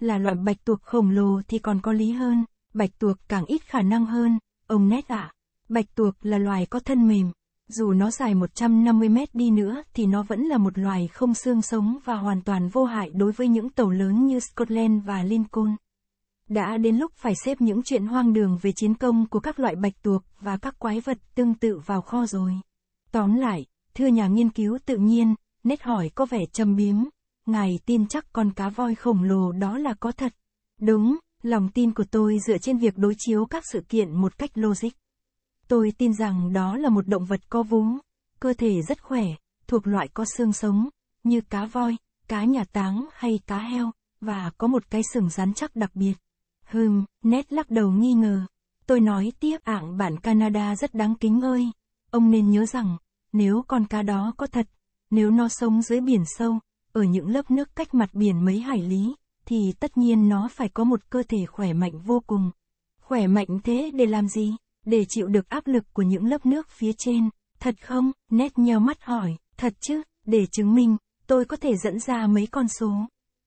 Là loại bạch tuộc khổng lồ thì còn có lý hơn, bạch tuộc càng ít khả năng hơn, ông Nét ạ. Bạch tuộc là loài có thân mềm, dù nó dài 150 mét đi nữa thì nó vẫn là một loài không xương sống và hoàn toàn vô hại đối với những tàu lớn như Scotland và Lincoln. Đã đến lúc phải xếp những chuyện hoang đường về chiến công của các loại bạch tuộc và các quái vật tương tự vào kho rồi. Tóm lại, thưa nhà nghiên cứu tự nhiên, nét hỏi có vẻ châm biếm. Ngài tin chắc con cá voi khổng lồ đó là có thật. Đúng, lòng tin của tôi dựa trên việc đối chiếu các sự kiện một cách logic. Tôi tin rằng đó là một động vật có vú, cơ thể rất khỏe, thuộc loại có xương sống, như cá voi, cá nhà táng hay cá heo, và có một cái sừng rắn chắc đặc biệt. Hừm, nét lắc đầu nghi ngờ. Tôi nói tiếp ảng bản Canada rất đáng kính ơi. Ông nên nhớ rằng, nếu con cá đó có thật, nếu nó sống dưới biển sâu, ở những lớp nước cách mặt biển mấy hải lý, thì tất nhiên nó phải có một cơ thể khỏe mạnh vô cùng. Khỏe mạnh thế để làm gì? Để chịu được áp lực của những lớp nước phía trên. Thật không? Nét nheo mắt hỏi, thật chứ, để chứng minh, tôi có thể dẫn ra mấy con số.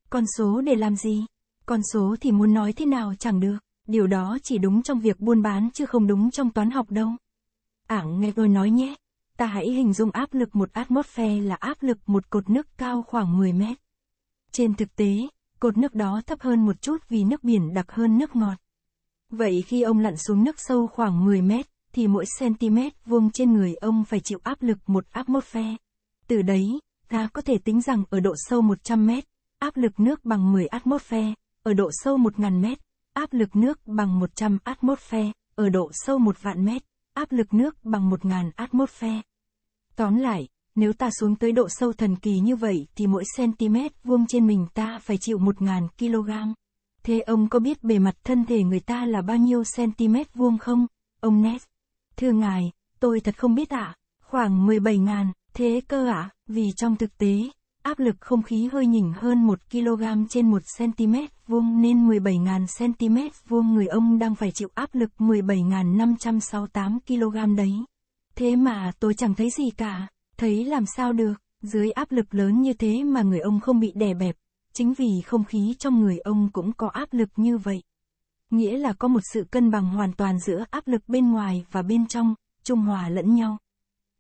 Con số để làm gì? Con số thì muốn nói thế nào chẳng được, điều đó chỉ đúng trong việc buôn bán chứ không đúng trong toán học đâu. Ảng nghe tôi nói nhé, ta hãy hình dung áp lực một atmosphere là áp lực một cột nước cao khoảng 10 mét. Trên thực tế, cột nước đó thấp hơn một chút vì nước biển đặc hơn nước ngọt. Vậy khi ông lặn xuống nước sâu khoảng 10 mét, thì mỗi cm vuông trên người ông phải chịu áp lực một atmosphere. Từ đấy, ta có thể tính rằng ở độ sâu 100 mét, áp lực nước bằng 10 atmosphere, ở độ sâu 1.000 mét, áp lực nước bằng 100 atmosphere, ở độ sâu 1 vạn mét, áp lực nước bằng 1.000 atmosphere. Tóm lại, nếu ta xuống tới độ sâu thần kỳ như vậy thì mỗi cm vuông trên mình ta phải chịu 1.000 kg. Thế ông có biết bề mặt thân thể người ta là bao nhiêu cm vuông không? Ông Ned, Thưa ngài, tôi thật không biết ạ. À. Khoảng 17.000, thế cơ ạ, à? vì trong thực tế, áp lực không khí hơi nhỉnh hơn 1 kg trên 1 cm vuông nên 17.000 cm vuông người ông đang phải chịu áp lực 17.568 kg đấy. Thế mà tôi chẳng thấy gì cả, thấy làm sao được, dưới áp lực lớn như thế mà người ông không bị đè bẹp, chính vì không khí trong người ông cũng có áp lực như vậy. Nghĩa là có một sự cân bằng hoàn toàn giữa áp lực bên ngoài và bên trong, trung hòa lẫn nhau.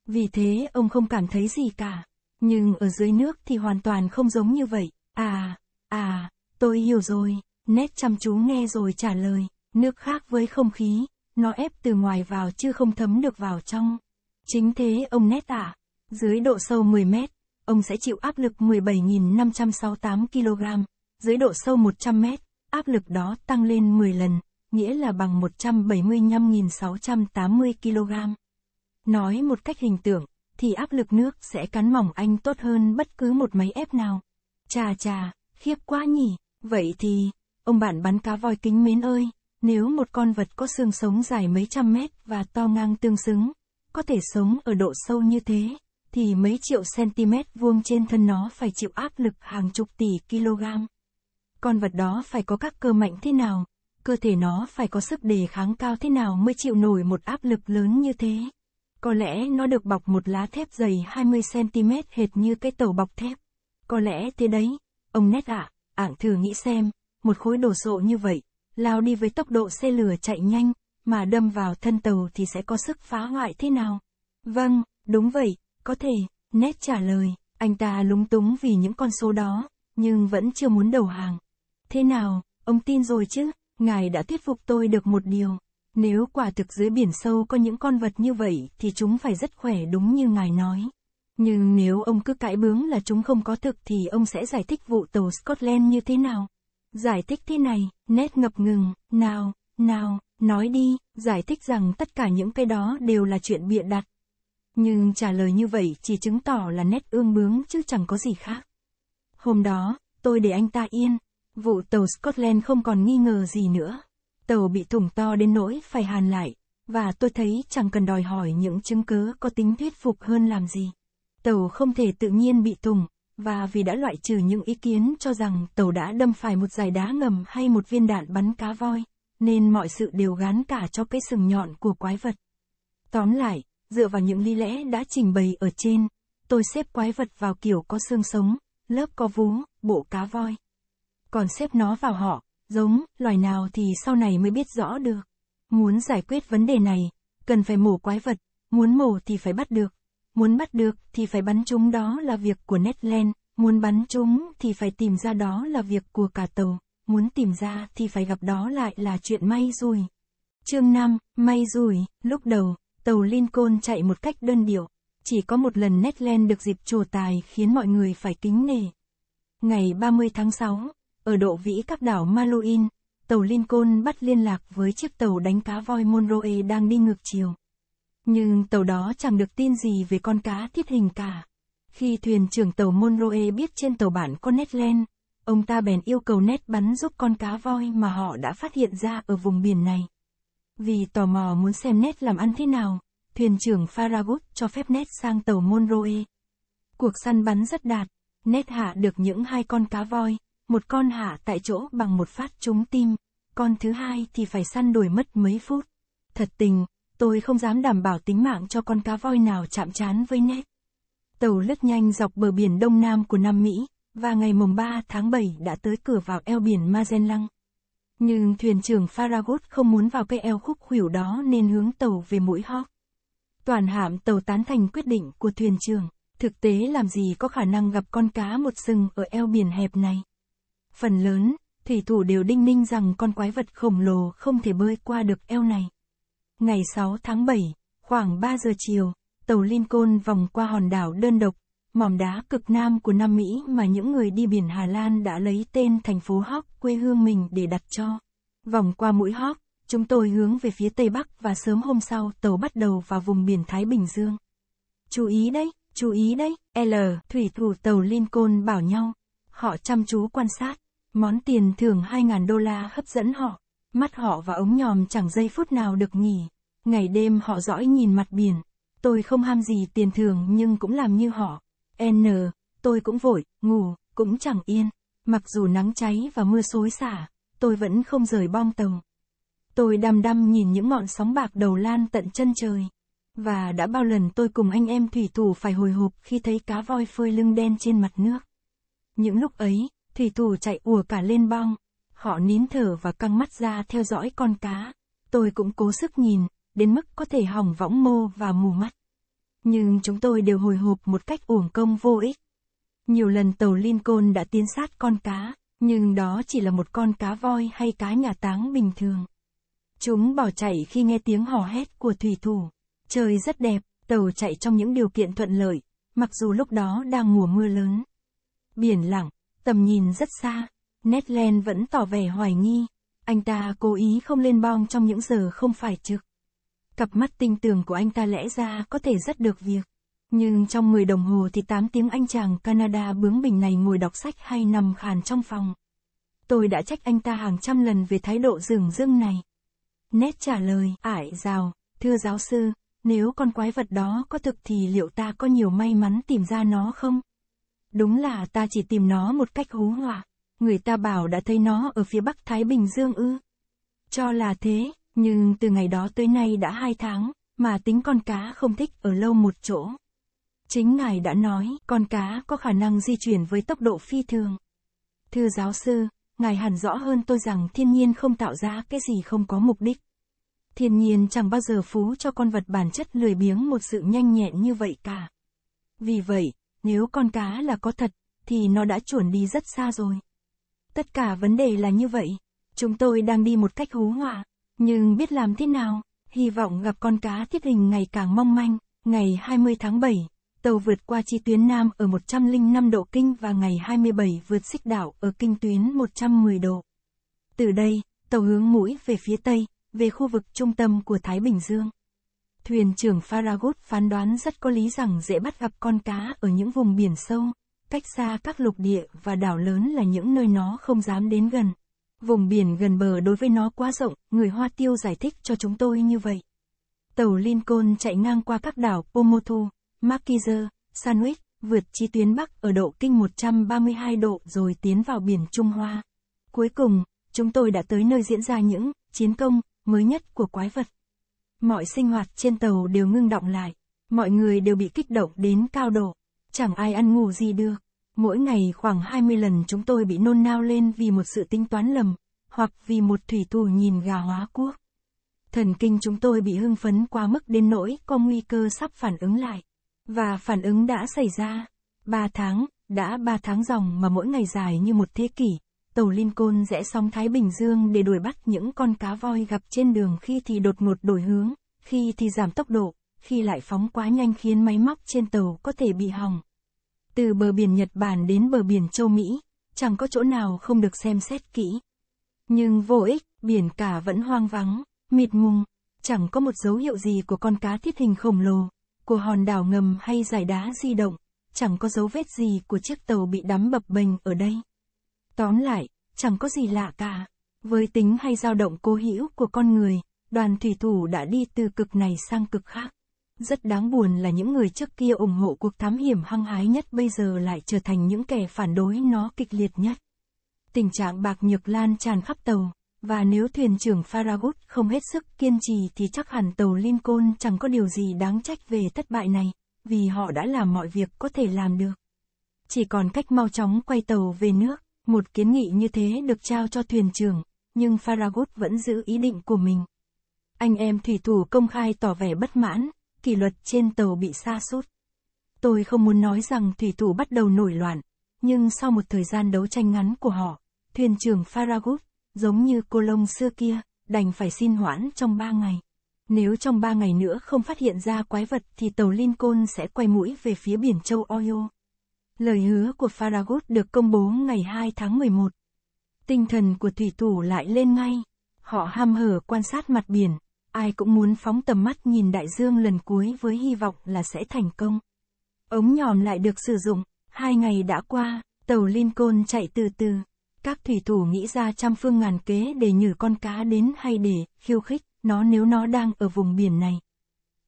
Vì thế ông không cảm thấy gì cả. Nhưng ở dưới nước thì hoàn toàn không giống như vậy. À, à, tôi hiểu rồi. Nét chăm chú nghe rồi trả lời. Nước khác với không khí, nó ép từ ngoài vào chứ không thấm được vào trong. Chính thế ông Nét ạ. À, dưới độ sâu 10 mét, ông sẽ chịu áp lực 17.568 kg. Dưới độ sâu 100 mét, áp lực đó tăng lên 10 lần, nghĩa là bằng 175.680 kg. Nói một cách hình tượng, thì áp lực nước sẽ cắn mỏng anh tốt hơn bất cứ một máy ép nào. Chà chà, khiếp quá nhỉ, vậy thì, ông bạn bắn cá voi kính mến ơi, nếu một con vật có xương sống dài mấy trăm mét và to ngang tương xứng, có thể sống ở độ sâu như thế, thì mấy triệu cm vuông trên thân nó phải chịu áp lực hàng chục tỷ kg. Con vật đó phải có các cơ mạnh thế nào, cơ thể nó phải có sức đề kháng cao thế nào mới chịu nổi một áp lực lớn như thế. Có lẽ nó được bọc một lá thép dày 20cm hệt như cái tàu bọc thép. Có lẽ thế đấy, ông nét ạ, à, ảng thử nghĩ xem, một khối đồ sộ như vậy, lao đi với tốc độ xe lửa chạy nhanh, mà đâm vào thân tàu thì sẽ có sức phá hoại thế nào? Vâng, đúng vậy, có thể, nét trả lời, anh ta lúng túng vì những con số đó, nhưng vẫn chưa muốn đầu hàng. Thế nào, ông tin rồi chứ, ngài đã thuyết phục tôi được một điều. Nếu quả thực dưới biển sâu có những con vật như vậy thì chúng phải rất khỏe đúng như ngài nói. Nhưng nếu ông cứ cãi bướng là chúng không có thực thì ông sẽ giải thích vụ tàu Scotland như thế nào? Giải thích thế này, nét ngập ngừng, nào, nào, nói đi, giải thích rằng tất cả những cái đó đều là chuyện bịa đặt. Nhưng trả lời như vậy chỉ chứng tỏ là nét ương bướng chứ chẳng có gì khác. Hôm đó, tôi để anh ta yên, vụ tàu Scotland không còn nghi ngờ gì nữa. Tàu bị thủng to đến nỗi phải hàn lại, và tôi thấy chẳng cần đòi hỏi những chứng cứ có tính thuyết phục hơn làm gì. Tàu không thể tự nhiên bị thủng, và vì đã loại trừ những ý kiến cho rằng tàu đã đâm phải một dải đá ngầm hay một viên đạn bắn cá voi, nên mọi sự đều gán cả cho cái sừng nhọn của quái vật. Tóm lại, dựa vào những lý lẽ đã trình bày ở trên, tôi xếp quái vật vào kiểu có xương sống, lớp có vú, bộ cá voi. Còn xếp nó vào họ, giống, loài nào thì sau này mới biết rõ được. Muốn giải quyết vấn đề này, cần phải mổ quái vật, muốn mổ thì phải bắt được. Muốn bắt được thì phải bắn chúng đó là việc của Netland, muốn bắn chúng thì phải tìm ra đó là việc của cả tàu, muốn tìm ra thì phải gặp đó lại là chuyện may rủi. Chương 5, may rủi, lúc đầu, tàu Lincoln chạy một cách đơn điệu, chỉ có một lần Netland được dịp trổ tài khiến mọi người phải kính nể. Ngày 30 tháng 6, ở độ vĩ các đảo Malouin, tàu Lincoln bắt liên lạc với chiếc tàu đánh cá voi Monroe đang đi ngược chiều. Nhưng tàu đó chẳng được tin gì về con cá thiết hình cả. Khi thuyền trưởng tàu Monroe biết trên tàu bản có Netland, ông ta bèn yêu cầu Ned bắn giúp con cá voi mà họ đã phát hiện ra ở vùng biển này. Vì tò mò muốn xem Ned làm ăn thế nào, thuyền trưởng Farragut cho phép Ned sang tàu Monroe. Cuộc săn bắn rất đạt, Ned hạ được những hai con cá voi, một con hạ tại chỗ bằng một phát trúng tim, con thứ hai thì phải săn đuổi mất mấy phút. Thật tình, tôi không dám đảm bảo tính mạng cho con cá voi nào chạm trán với nét. Tàu lướt nhanh dọc bờ biển đông nam của Nam Mỹ, và ngày mùng 3 tháng 7 đã tới cửa vào eo biển Magellan. Nhưng thuyền trưởng Farragut không muốn vào cây eo khúc khuỷu đó nên hướng tàu về mũi Hawk. Toàn hạm tàu tán thành quyết định của thuyền trưởng, thực tế làm gì có khả năng gặp con cá một sừng ở eo biển hẹp này. Phần lớn, thủy thủ đều đinh ninh rằng con quái vật khổng lồ không thể bơi qua được eo này. Ngày 6 tháng 7, khoảng 3 giờ chiều, tàu Lincoln vòng qua hòn đảo đơn độc, mỏm đá cực nam của Nam Mỹ mà những người đi biển Hà Lan đã lấy tên thành phố Hóc quê hương mình để đặt cho. Vòng qua mũi Hóc, chúng tôi hướng về phía tây bắc và sớm hôm sau tàu bắt đầu vào vùng biển Thái Bình Dương. Chú ý đấy, chú ý đấy, L, thủy thủ tàu Lincoln bảo nhau. Họ chăm chú quan sát. Món tiền thưởng 2.000 đô la hấp dẫn họ. Mắt họ và ống nhòm chẳng giây phút nào được nghỉ. Ngày đêm họ dõi nhìn mặt biển. Tôi không ham gì tiền thưởng nhưng cũng làm như họ. N, tôi cũng vội, ngủ, cũng chẳng yên. Mặc dù nắng cháy và mưa xối xả, tôi vẫn không rời bom tàu. Tôi đăm đăm nhìn những ngọn sóng bạc đầu lan tận chân trời. Và đã bao lần tôi cùng anh em thủy thủ phải hồi hộp khi thấy cá voi phơi lưng đen trên mặt nước. Những lúc ấy, thủy thủ chạy ùa cả lên bong. Họ nín thở và căng mắt ra theo dõi con cá. Tôi cũng cố sức nhìn, đến mức có thể hỏng võng mô và mù mắt. Nhưng chúng tôi đều hồi hộp một cách uổng công vô ích. Nhiều lần tàu Lincoln đã tiến sát con cá, nhưng đó chỉ là một con cá voi hay cá nhà táng bình thường. Chúng bỏ chạy khi nghe tiếng hò hét của thủy thủ. Trời rất đẹp, tàu chạy trong những điều kiện thuận lợi, mặc dù lúc đó đang mùa mưa lớn. Biển lặng, tầm nhìn rất xa, Ned Land vẫn tỏ vẻ hoài nghi. Anh ta cố ý không lên bong trong những giờ không phải trực. Cặp mắt tinh tường của anh ta lẽ ra có thể rất được việc. Nhưng trong 10 đồng hồ thì 8 tiếng anh chàng Canada bướng bỉnh này ngồi đọc sách hay nằm khàn trong phòng. Tôi đã trách anh ta hàng trăm lần về thái độ rừng rưng này. Nét trả lời, ải rào, thưa giáo sư, nếu con quái vật đó có thực thì liệu ta có nhiều may mắn tìm ra nó không? Đúng là ta chỉ tìm nó một cách hú họa. Người ta bảo đã thấy nó ở phía bắc Thái Bình Dương ư. Cho là thế, nhưng từ ngày đó tới nay đã hai tháng, mà tính con cá không thích ở lâu một chỗ. Chính ngài đã nói, con cá có khả năng di chuyển với tốc độ phi thường. Thưa giáo sư, ngài hẳn rõ hơn tôi rằng thiên nhiên không tạo ra cái gì không có mục đích. Thiên nhiên chẳng bao giờ phú cho con vật bản chất lười biếng một sự nhanh nhẹn như vậy cả. Vì vậy, nếu con cá là có thật, thì nó đã chuẩn đi rất xa rồi. Tất cả vấn đề là như vậy. Chúng tôi đang đi một cách hú họa, nhưng biết làm thế nào, hy vọng gặp con cá thiết hình ngày càng mong manh. Ngày 20 tháng 7, tàu vượt qua chi tuyến Nam ở 105 độ kinh và ngày 27 vượt xích đảo ở kinh tuyến 110 độ. Từ đây, tàu hướng mũi về phía Tây, về khu vực trung tâm của Thái Bình Dương. Thuyền trưởng Farragut phán đoán rất có lý rằng dễ bắt gặp con cá ở những vùng biển sâu, cách xa các lục địa và đảo lớn là những nơi nó không dám đến gần. Vùng biển gần bờ đối với nó quá rộng, người Hoa Tiêu giải thích cho chúng tôi như vậy. Tàu Lincoln chạy ngang qua các đảo Pomotu, Marquiser, Sandwich, vượt chi tuyến Bắc ở độ kinh 132 độ rồi tiến vào biển Trung Hoa. Cuối cùng, chúng tôi đã tới nơi diễn ra những chiến công mới nhất của quái vật. Mọi sinh hoạt trên tàu đều ngưng động lại, mọi người đều bị kích động đến cao độ, chẳng ai ăn ngủ gì được. Mỗi ngày khoảng 20 lần chúng tôi bị nôn nao lên vì một sự tính toán lầm, hoặc vì một thủy thủ nhìn gà hóa quốc. Thần kinh chúng tôi bị hưng phấn quá mức đến nỗi có nguy cơ sắp phản ứng lại. Và phản ứng đã xảy ra. Ba tháng, đã ba tháng dòng mà mỗi ngày dài như một thế kỷ. Tàu Lincoln rẽ sóng Thái Bình Dương để đuổi bắt những con cá voi gặp trên đường khi thì đột ngột đổi hướng, khi thì giảm tốc độ, khi lại phóng quá nhanh khiến máy móc trên tàu có thể bị hỏng. Từ bờ biển Nhật Bản đến bờ biển châu Mỹ, chẳng có chỗ nào không được xem xét kỹ. Nhưng vô ích, biển cả vẫn hoang vắng, mịt mùng, chẳng có một dấu hiệu gì của con cá thiết hình khổng lồ, của hòn đảo ngầm hay giải đá di động, chẳng có dấu vết gì của chiếc tàu bị đắm bập bềnh ở đây. Tóm lại, chẳng có gì lạ cả. Với tính hay dao động cố hữu của con người, đoàn thủy thủ đã đi từ cực này sang cực khác. Rất đáng buồn là những người trước kia ủng hộ cuộc thám hiểm hăng hái nhất bây giờ lại trở thành những kẻ phản đối nó kịch liệt nhất. Tình trạng bạc nhược lan tràn khắp tàu, và nếu thuyền trưởng Farragut không hết sức kiên trì thì chắc hẳn tàu Lincoln chẳng có điều gì đáng trách về thất bại này, vì họ đã làm mọi việc có thể làm được. Chỉ còn cách mau chóng quay tàu về nước, một kiến nghị như thế được trao cho thuyền trưởng, nhưng Farragut vẫn giữ ý định của mình. Anh em thủy thủ công khai tỏ vẻ bất mãn, kỷ luật trên tàu bị sa sút. Tôi không muốn nói rằng thủy thủ bắt đầu nổi loạn, nhưng sau một thời gian đấu tranh ngắn của họ, thuyền trưởng Farragut, giống như cô lông xưa kia, đành phải xin hoãn trong ba ngày. Nếu trong ba ngày nữa không phát hiện ra quái vật thì tàu Lincoln sẽ quay mũi về phía biển châu Ohio. Lời hứa của Farragut được công bố ngày 2 tháng 11. Tinh thần của thủy thủ lại lên ngay. Họ ham hở quan sát mặt biển, ai cũng muốn phóng tầm mắt nhìn đại dương lần cuối với hy vọng là sẽ thành công. Ống nhòm lại được sử dụng, hai ngày đã qua, tàu Lincoln chạy từ từ. Các thủy thủ nghĩ ra trăm phương ngàn kế để nhử con cá đến hay để khiêu khích nó nếu nó đang ở vùng biển này.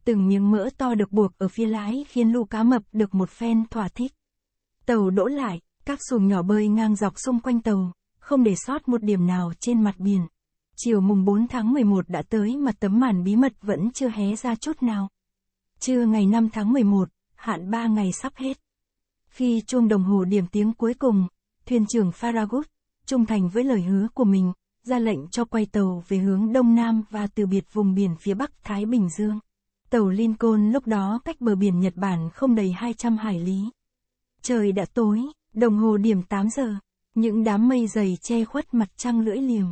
Từng miếng mỡ to được buộc ở phía lái khiến lũ cá mập được một phen thỏa thích. Tàu đỗ lại, các xuồng nhỏ bơi ngang dọc xung quanh tàu, không để sót một điểm nào trên mặt biển. Chiều mùng 4 tháng 11 đã tới mà tấm màn bí mật vẫn chưa hé ra chút nào. Trưa ngày 5 tháng 11, hạn 3 ngày sắp hết. Khi chuông đồng hồ điểm tiếng cuối cùng, thuyền trưởng Farragut, trung thành với lời hứa của mình, ra lệnh cho quay tàu về hướng đông nam và từ biệt vùng biển phía bắc Thái Bình Dương. Tàu Lincoln lúc đó cách bờ biển Nhật Bản không đầy 200 hải lý. Trời đã tối, đồng hồ điểm 8 giờ, những đám mây dày che khuất mặt trăng lưỡi liềm,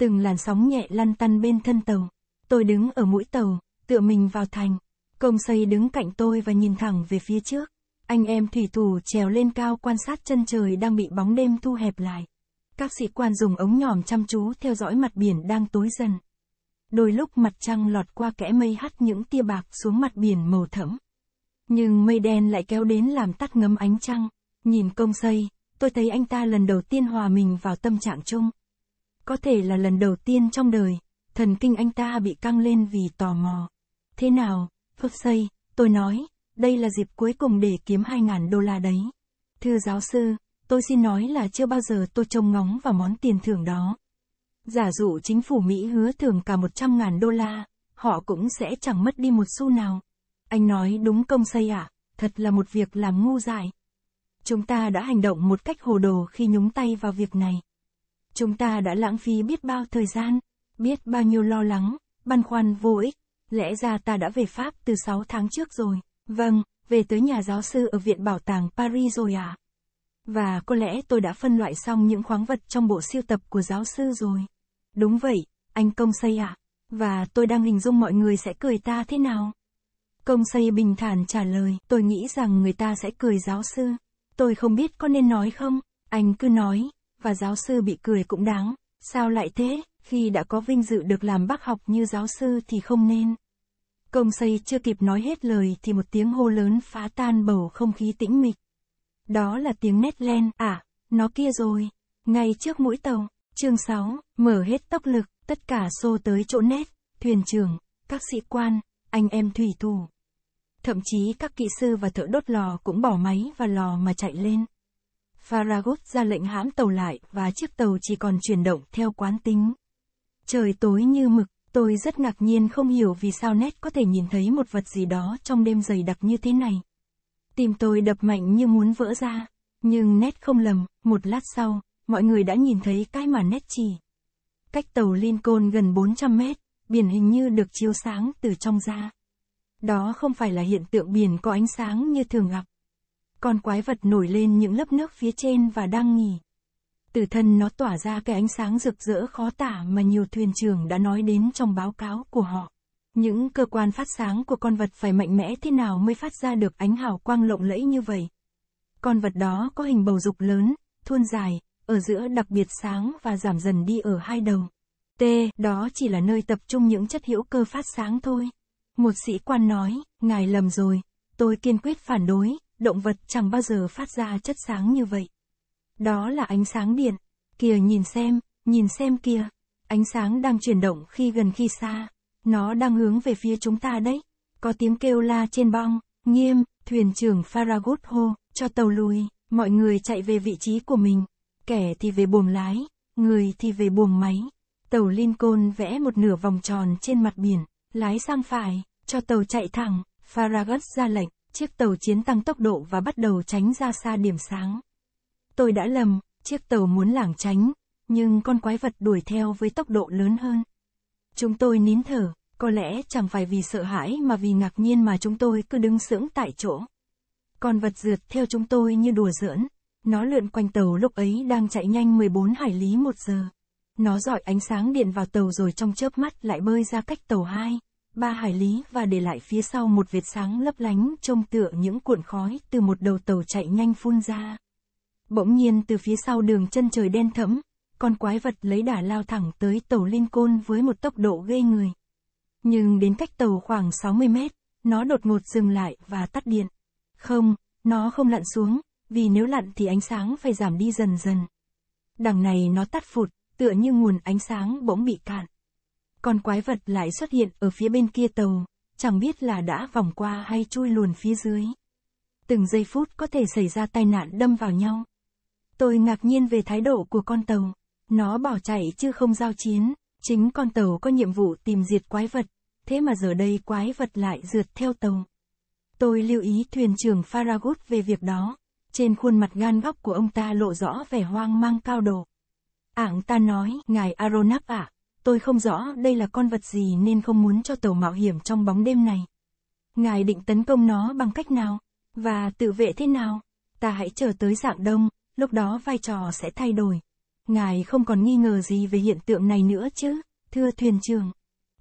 từng làn sóng nhẹ lăn tăn bên thân tàu. Tôi đứng ở mũi tàu, tựa mình vào thành. Công xây đứng cạnh tôi và nhìn thẳng về phía trước. Anh em thủy thủ trèo lên cao quan sát chân trời đang bị bóng đêm thu hẹp lại. Các sĩ quan dùng ống nhòm chăm chú theo dõi mặt biển đang tối dần. Đôi lúc mặt trăng lọt qua kẽ mây hắt những tia bạc xuống mặt biển màu thẫm. Nhưng mây đen lại kéo đến làm tắt ngấm ánh trăng. Nhìn công xây, tôi thấy anh ta lần đầu tiên hòa mình vào tâm trạng chung. Có thể là lần đầu tiên trong đời, thần kinh anh ta bị căng lên vì tò mò. Thế nào, Phước xây, tôi nói, đây là dịp cuối cùng để kiếm 2.000 đô la đấy. Thưa giáo sư, tôi xin nói là chưa bao giờ tôi trông ngóng vào món tiền thưởng đó. Giả dụ chính phủ Mỹ hứa thưởng cả 100.000 đô la, họ cũng sẽ chẳng mất đi một xu nào. Anh nói đúng công xây ạ, à? thật là một việc làm ngu dại. Chúng ta đã hành động một cách hồ đồ khi nhúng tay vào việc này. Chúng ta đã lãng phí biết bao thời gian, biết bao nhiêu lo lắng, băn khoăn vô ích. Lẽ ra ta đã về Pháp từ 6 tháng trước rồi. Vâng, về tới nhà giáo sư ở Viện Bảo tàng Paris rồi à? Và có lẽ tôi đã phân loại xong những khoáng vật trong bộ siêu tập của giáo sư rồi. Đúng vậy, anh công xây ạ. À? Và tôi đang hình dung mọi người sẽ cười ta thế nào? Công xây bình thản trả lời, tôi nghĩ rằng người ta sẽ cười giáo sư. Tôi không biết có nên nói không, anh cứ nói, và giáo sư bị cười cũng đáng. Sao lại thế, khi đã có vinh dự được làm bác học như giáo sư thì không nên. Công xây chưa kịp nói hết lời thì một tiếng hô lớn phá tan bầu không khí tĩnh mịch. Đó là tiếng nét len, à, nó kia rồi. Ngay trước mũi tàu, chương 6, mở hết tốc lực, tất cả xô tới chỗ nét, thuyền trưởng, các sĩ quan, anh em thủy thủ. Thậm chí các kỹ sư và thợ đốt lò cũng bỏ máy và lò mà chạy lên. Farragut ra lệnh hãm tàu lại và chiếc tàu chỉ còn chuyển động theo quán tính. Trời tối như mực, tôi rất ngạc nhiên không hiểu vì sao Nét có thể nhìn thấy một vật gì đó trong đêm dày đặc như thế này. Tim tôi đập mạnh như muốn vỡ ra, nhưng Nét không lầm, một lát sau, mọi người đã nhìn thấy cái mà Nét chỉ. Cách tàu Lincoln gần 400 mét, biển hình như được chiếu sáng từ trong ra. Đó không phải là hiện tượng biển có ánh sáng như thường gặp. Con quái vật nổi lên những lớp nước phía trên và đang nghỉ. Từ thân nó tỏa ra cái ánh sáng rực rỡ khó tả mà nhiều thuyền trưởng đã nói đến trong báo cáo của họ. Những cơ quan phát sáng của con vật phải mạnh mẽ thế nào mới phát ra được ánh hào quang lộng lẫy như vậy. Con vật đó có hình bầu dục lớn, thuôn dài, ở giữa đặc biệt sáng và giảm dần đi ở hai đầu. T, đó chỉ là nơi tập trung những chất hữu cơ phát sáng thôi. Một sĩ quan nói, ngài lầm rồi, tôi kiên quyết phản đối, động vật chẳng bao giờ phát ra chất sáng như vậy. Đó là ánh sáng điện. Kìa nhìn xem, nhìn xem kìa. Ánh sáng đang chuyển động khi gần khi xa. Nó đang hướng về phía chúng ta đấy. Có tiếng kêu la trên bong. Nghiêm, thuyền trưởng Farragut hô, cho tàu lùi. Mọi người chạy về vị trí của mình. Kẻ thì về buồng lái, người thì về buồng máy. Tàu Lincoln vẽ một nửa vòng tròn trên mặt biển, lái sang phải, cho tàu chạy thẳng. Farragut ra lệnh, chiếc tàu chiến tăng tốc độ và bắt đầu tránh ra xa điểm sáng. Tôi đã lầm, chiếc tàu muốn lảng tránh, nhưng con quái vật đuổi theo với tốc độ lớn hơn. Chúng tôi nín thở, có lẽ chẳng phải vì sợ hãi mà vì ngạc nhiên mà chúng tôi cứ đứng sững tại chỗ. Con vật rượt theo chúng tôi như đùa giỡn. Nó lượn quanh tàu lúc ấy đang chạy nhanh 14 hải lý một giờ. Nó dọi ánh sáng điện vào tàu rồi trong chớp mắt lại bơi ra cách tàu 2, Ba hải lý và để lại phía sau một vệt sáng lấp lánh trông tựa những cuộn khói từ một đầu tàu chạy nhanh phun ra. Bỗng nhiên từ phía sau đường chân trời đen thẫm, con quái vật lấy đà lao thẳng tới tàu Lincoln với một tốc độ ghê người. Nhưng đến cách tàu khoảng 60 mét, nó đột ngột dừng lại và tắt điện. Không, nó không lặn xuống, vì nếu lặn thì ánh sáng phải giảm đi dần dần. Đằng này nó tắt phụt, tựa như nguồn ánh sáng bỗng bị cạn. Con quái vật lại xuất hiện ở phía bên kia tàu, chẳng biết là đã vòng qua hay chui luồn phía dưới. Từng giây phút có thể xảy ra tai nạn đâm vào nhau. Tôi ngạc nhiên về thái độ của con tàu. Nó bỏ chạy chứ không giao chiến, chính con tàu có nhiệm vụ tìm diệt quái vật, thế mà giờ đây quái vật lại rượt theo tàu. Tôi lưu ý thuyền trưởng Farragut về việc đó. Trên khuôn mặt gan góc của ông ta lộ rõ vẻ hoang mang cao độ. Ảng ta nói, ngài Aronap ạ, tôi không rõ đây là con vật gì nên không muốn cho tàu mạo hiểm trong bóng đêm này. Ngài định tấn công nó bằng cách nào? Và tự vệ thế nào? Ta hãy chờ tới dạng đông, lúc đó vai trò sẽ thay đổi. Ngài không còn nghi ngờ gì về hiện tượng này nữa chứ, thưa thuyền trưởng.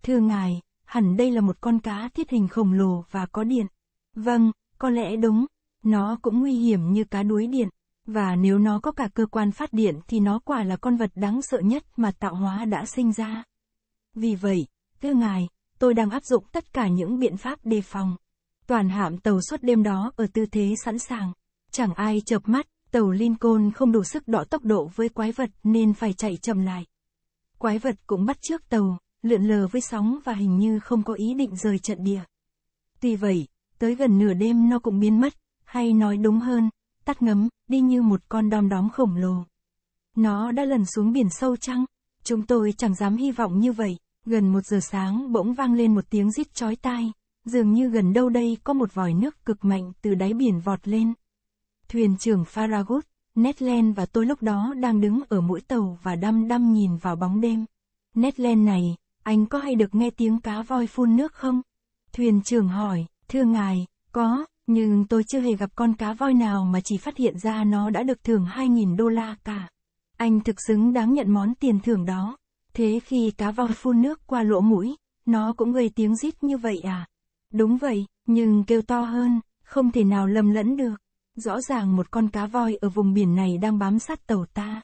Thưa ngài, hẳn đây là một con cá thiết hình khổng lồ và có điện. Vâng, có lẽ đúng, nó cũng nguy hiểm như cá đuối điện, và nếu nó có cả cơ quan phát điện thì nó quả là con vật đáng sợ nhất mà tạo hóa đã sinh ra. Vì vậy, thưa ngài, tôi đang áp dụng tất cả những biện pháp đề phòng. Toàn hạm tàu suốt đêm đó ở tư thế sẵn sàng. Chẳng ai chợp mắt, tàu Lincoln không đủ sức đỏ tốc độ với quái vật nên phải chạy chậm lại. Quái vật cũng bắt trước tàu, lượn lờ với sóng và hình như không có ý định rời trận địa. Tuy vậy, tới gần nửa đêm nó cũng biến mất, hay nói đúng hơn, tắt ngấm, đi như một con đom đóm khổng lồ. Nó đã lần xuống biển sâu chăng? Chúng tôi chẳng dám hy vọng như vậy. Gần một giờ sáng bỗng vang lên một tiếng rít chói tai, dường như gần đâu đây có một vòi nước cực mạnh từ đáy biển vọt lên. Thuyền trưởng Farragut, Netland và tôi lúc đó đang đứng ở mũi tàu và đăm đăm nhìn vào bóng đêm. Netland này, anh có hay được nghe tiếng cá voi phun nước không? Thuyền trưởng hỏi, thưa ngài, có, nhưng tôi chưa hề gặp con cá voi nào mà chỉ phát hiện ra nó đã được thưởng 2.000 đô la cả. Anh thực xứng đáng nhận món tiền thưởng đó. Thế khi cá voi phun nước qua lỗ mũi, nó cũng gây tiếng rít như vậy à? Đúng vậy, nhưng kêu to hơn, không thể nào lầm lẫn được. Rõ ràng một con cá voi ở vùng biển này đang bám sát tàu ta.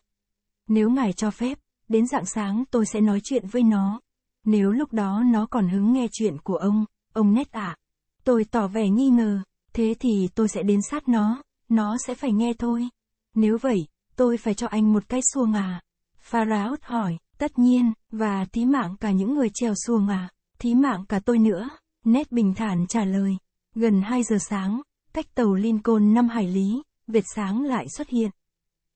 Nếu ngài cho phép, đến dạng sáng tôi sẽ nói chuyện với nó. Nếu lúc đó nó còn hứng nghe chuyện của ông, ông nét ạ. Tôi tỏ vẻ nghi ngờ, thế thì tôi sẽ đến sát nó, nó sẽ phải nghe thôi. Nếu vậy, tôi phải cho anh một cái xuồng à? Pharaoh hỏi, tất nhiên, và thí mạng cả những người trèo xuồng à? Thí mạng cả tôi nữa. Nét bình thản trả lời. Gần 2 giờ sáng, cách tàu Lincoln 5 hải lý, vệt sáng lại xuất hiện.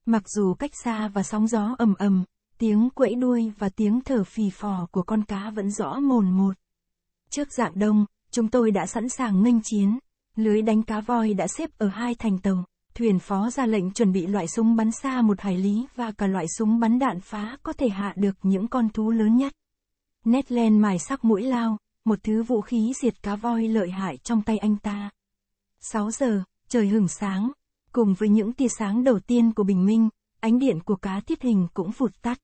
Mặc dù cách xa và sóng gió ầm ầm, tiếng quẫy đuôi và tiếng thở phì phò của con cá vẫn rõ mồn một. Trước dạng đông, chúng tôi đã sẵn sàng nghênh chiến. Lưới đánh cá voi đã xếp ở hai thành tàu. Thuyền phó ra lệnh chuẩn bị loại súng bắn xa một hải lý và cả loại súng bắn đạn phá có thể hạ được những con thú lớn nhất. Netland mài sắc mũi lao, một thứ vũ khí diệt cá voi lợi hại trong tay anh ta. 6 giờ, trời hửng sáng, cùng với những tia sáng đầu tiên của bình minh, ánh điện của cá thiết hình cũng vụt tắt.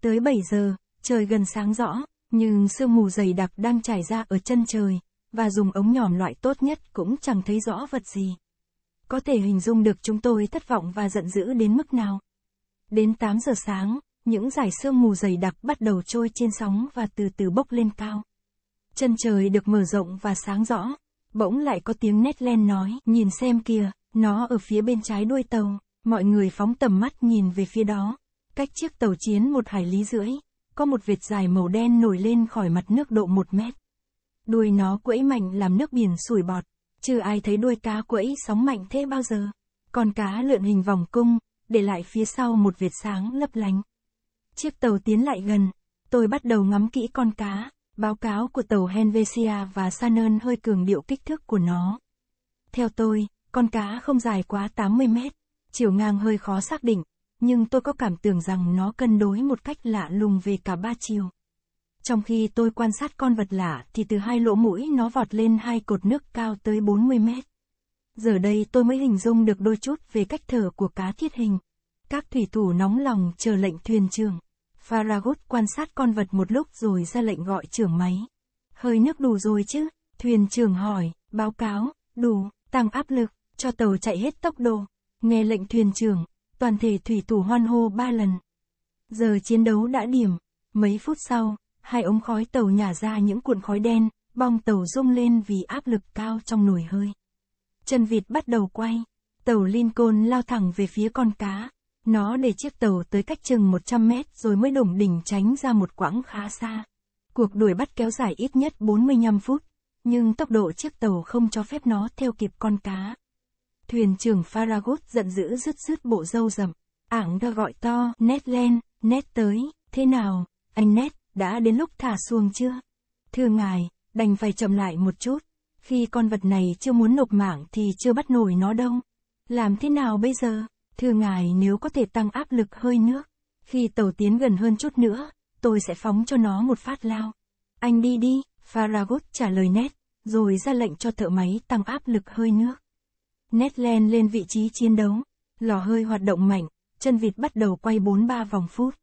Tới 7 giờ, trời gần sáng rõ, nhưng sương mù dày đặc đang trải ra ở chân trời, và dùng ống nhòm loại tốt nhất cũng chẳng thấy rõ vật gì. Có thể hình dung được chúng tôi thất vọng và giận dữ đến mức nào. Đến 8 giờ sáng, những dải sương mù dày đặc bắt đầu trôi trên sóng và từ từ bốc lên cao. Chân trời được mở rộng và sáng rõ. Bỗng lại có tiếng nét len nói, nhìn xem kìa, nó ở phía bên trái đuôi tàu. Mọi người phóng tầm mắt nhìn về phía đó. Cách chiếc tàu chiến một hải lý rưỡi, có một vệt dài màu đen nổi lên khỏi mặt nước độ một mét. Đuôi nó quẫy mạnh làm nước biển sủi bọt. Chưa ai thấy đuôi cá quẫy sóng mạnh thế bao giờ. Con cá lượn hình vòng cung, để lại phía sau một vệt sáng lấp lánh. Chiếc tàu tiến lại gần, tôi bắt đầu ngắm kỹ con cá, báo cáo của tàu Henvesia và Sanon hơi cường điệu kích thước của nó. Theo tôi, con cá không dài quá 80 mét, chiều ngang hơi khó xác định, nhưng tôi có cảm tưởng rằng nó cân đối một cách lạ lùng về cả ba chiều. Trong khi tôi quan sát con vật lạ thì từ hai lỗ mũi nó vọt lên hai cột nước cao tới 40 mét. Giờ đây tôi mới hình dung được đôi chút về cách thở của cá thiết hình. Các thủy thủ nóng lòng chờ lệnh thuyền trưởng. Faragut quan sát con vật một lúc rồi ra lệnh gọi trưởng máy. Hơi nước đủ rồi chứ? Thuyền trưởng hỏi, báo cáo, đủ, tăng áp lực, cho tàu chạy hết tốc độ. Nghe lệnh thuyền trưởng, toàn thể thủy thủ hoan hô ba lần. Giờ chiến đấu đã điểm. Mấy phút sau, hai ống khói tàu nhả ra những cuộn khói đen, bong tàu rung lên vì áp lực cao trong nồi hơi. Chân vịt bắt đầu quay. Tàu Lincoln lao thẳng về phía con cá. Nó để chiếc tàu tới cách chừng 100 mét rồi mới đổng đỉnh tránh ra một quãng khá xa. Cuộc đuổi bắt kéo dài ít nhất 45 phút, nhưng tốc độ chiếc tàu không cho phép nó theo kịp con cá. Thuyền trưởng Farragut giận dữ rứt rứt bộ râu rậm. Ảng đã gọi to, Ned lên, Ned tới, thế nào, anh Ned, đã đến lúc thả xuồng chưa? Thưa ngài, đành phải chậm lại một chút. Khi con vật này chưa muốn nộp mạng thì chưa bắt nổi nó đâu. Làm thế nào bây giờ? Thưa ngài nếu có thể tăng áp lực hơi nước. Khi tàu tiến gần hơn chút nữa, tôi sẽ phóng cho nó một phát lao. Anh đi đi, Farragut trả lời nét, rồi ra lệnh cho thợ máy tăng áp lực hơi nước. Nét len lên vị trí chiến đấu. Lò hơi hoạt động mạnh, chân vịt bắt đầu quay 4-3 vòng phút.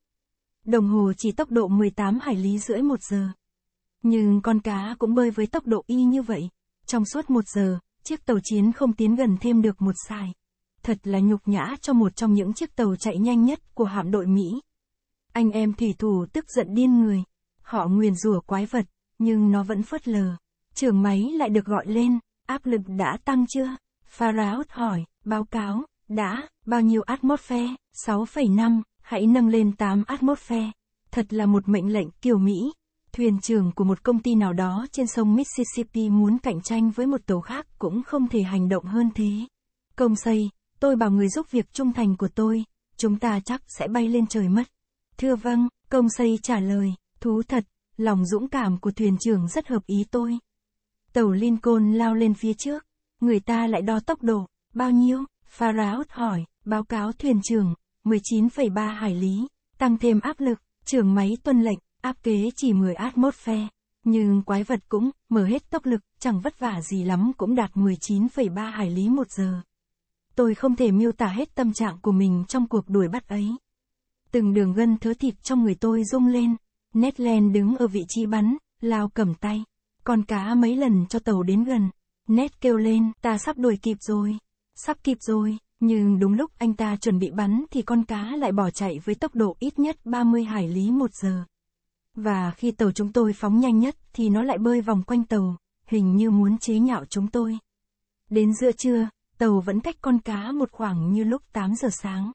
Đồng hồ chỉ tốc độ 18 hải lý rưỡi một giờ. Nhưng con cá cũng bơi với tốc độ y như vậy. Trong suốt một giờ, chiếc tàu chiến không tiến gần thêm được một sải, Thật là nhục nhã cho một trong những chiếc tàu chạy nhanh nhất của hạm đội Mỹ. Anh em thủy thủ tức giận điên người. Họ nguyền rủa quái vật, nhưng nó vẫn phớt lờ. Trường máy lại được gọi lên, áp lực đã tăng chưa? Pharaoh hỏi, báo cáo, đã, bao nhiêu atmosphere? 6,5, hãy nâng lên 8 atmosphere. Thật là một mệnh lệnh kiểu Mỹ. Thuyền trưởng của một công ty nào đó trên sông Mississippi muốn cạnh tranh với một tàu khác cũng không thể hành động hơn thế. Công xây, tôi bảo người giúp việc trung thành của tôi, chúng ta chắc sẽ bay lên trời mất. Thưa vâng, công xây trả lời, thú thật, lòng dũng cảm của thuyền trưởng rất hợp ý tôi. Tàu Lincoln lao lên phía trước, người ta lại đo tốc độ, bao nhiêu? Pharaoh hỏi, báo cáo thuyền trưởng, 19,3 hải lý, tăng thêm áp lực, trường máy tuân lệnh, áp kế chỉ 10 atmosphere. Nhưng quái vật cũng, mở hết tốc lực, chẳng vất vả gì lắm cũng đạt 19,3 hải lý một giờ. Tôi không thể miêu tả hết tâm trạng của mình trong cuộc đuổi bắt ấy. Từng đường gân thớ thịt trong người tôi rung lên. Netland đứng ở vị trí bắn, lao cầm tay. Con cá mấy lần cho tàu đến gần. Nét kêu lên, ta sắp đuổi kịp rồi. Sắp kịp rồi, nhưng đúng lúc anh ta chuẩn bị bắn thì con cá lại bỏ chạy với tốc độ ít nhất 30 hải lý một giờ. Và khi tàu chúng tôi phóng nhanh nhất thì nó lại bơi vòng quanh tàu, hình như muốn chế nhạo chúng tôi. Đến giữa trưa, tàu vẫn cách con cá một khoảng như lúc 8 giờ sáng.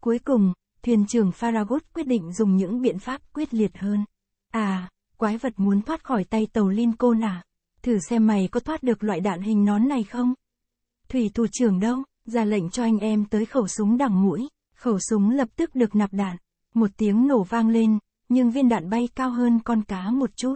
Cuối cùng, thuyền trưởng Farragut quyết định dùng những biện pháp quyết liệt hơn. À, quái vật muốn thoát khỏi tay tàu Lincoln à? Thử xem mày có thoát được loại đạn hình nón này không? Thủy thủ trưởng đâu? Ra lệnh cho anh em tới khẩu súng đằng mũi. Khẩu súng lập tức được nạp đạn. Một tiếng nổ vang lên, nhưng viên đạn bay cao hơn con cá một chút.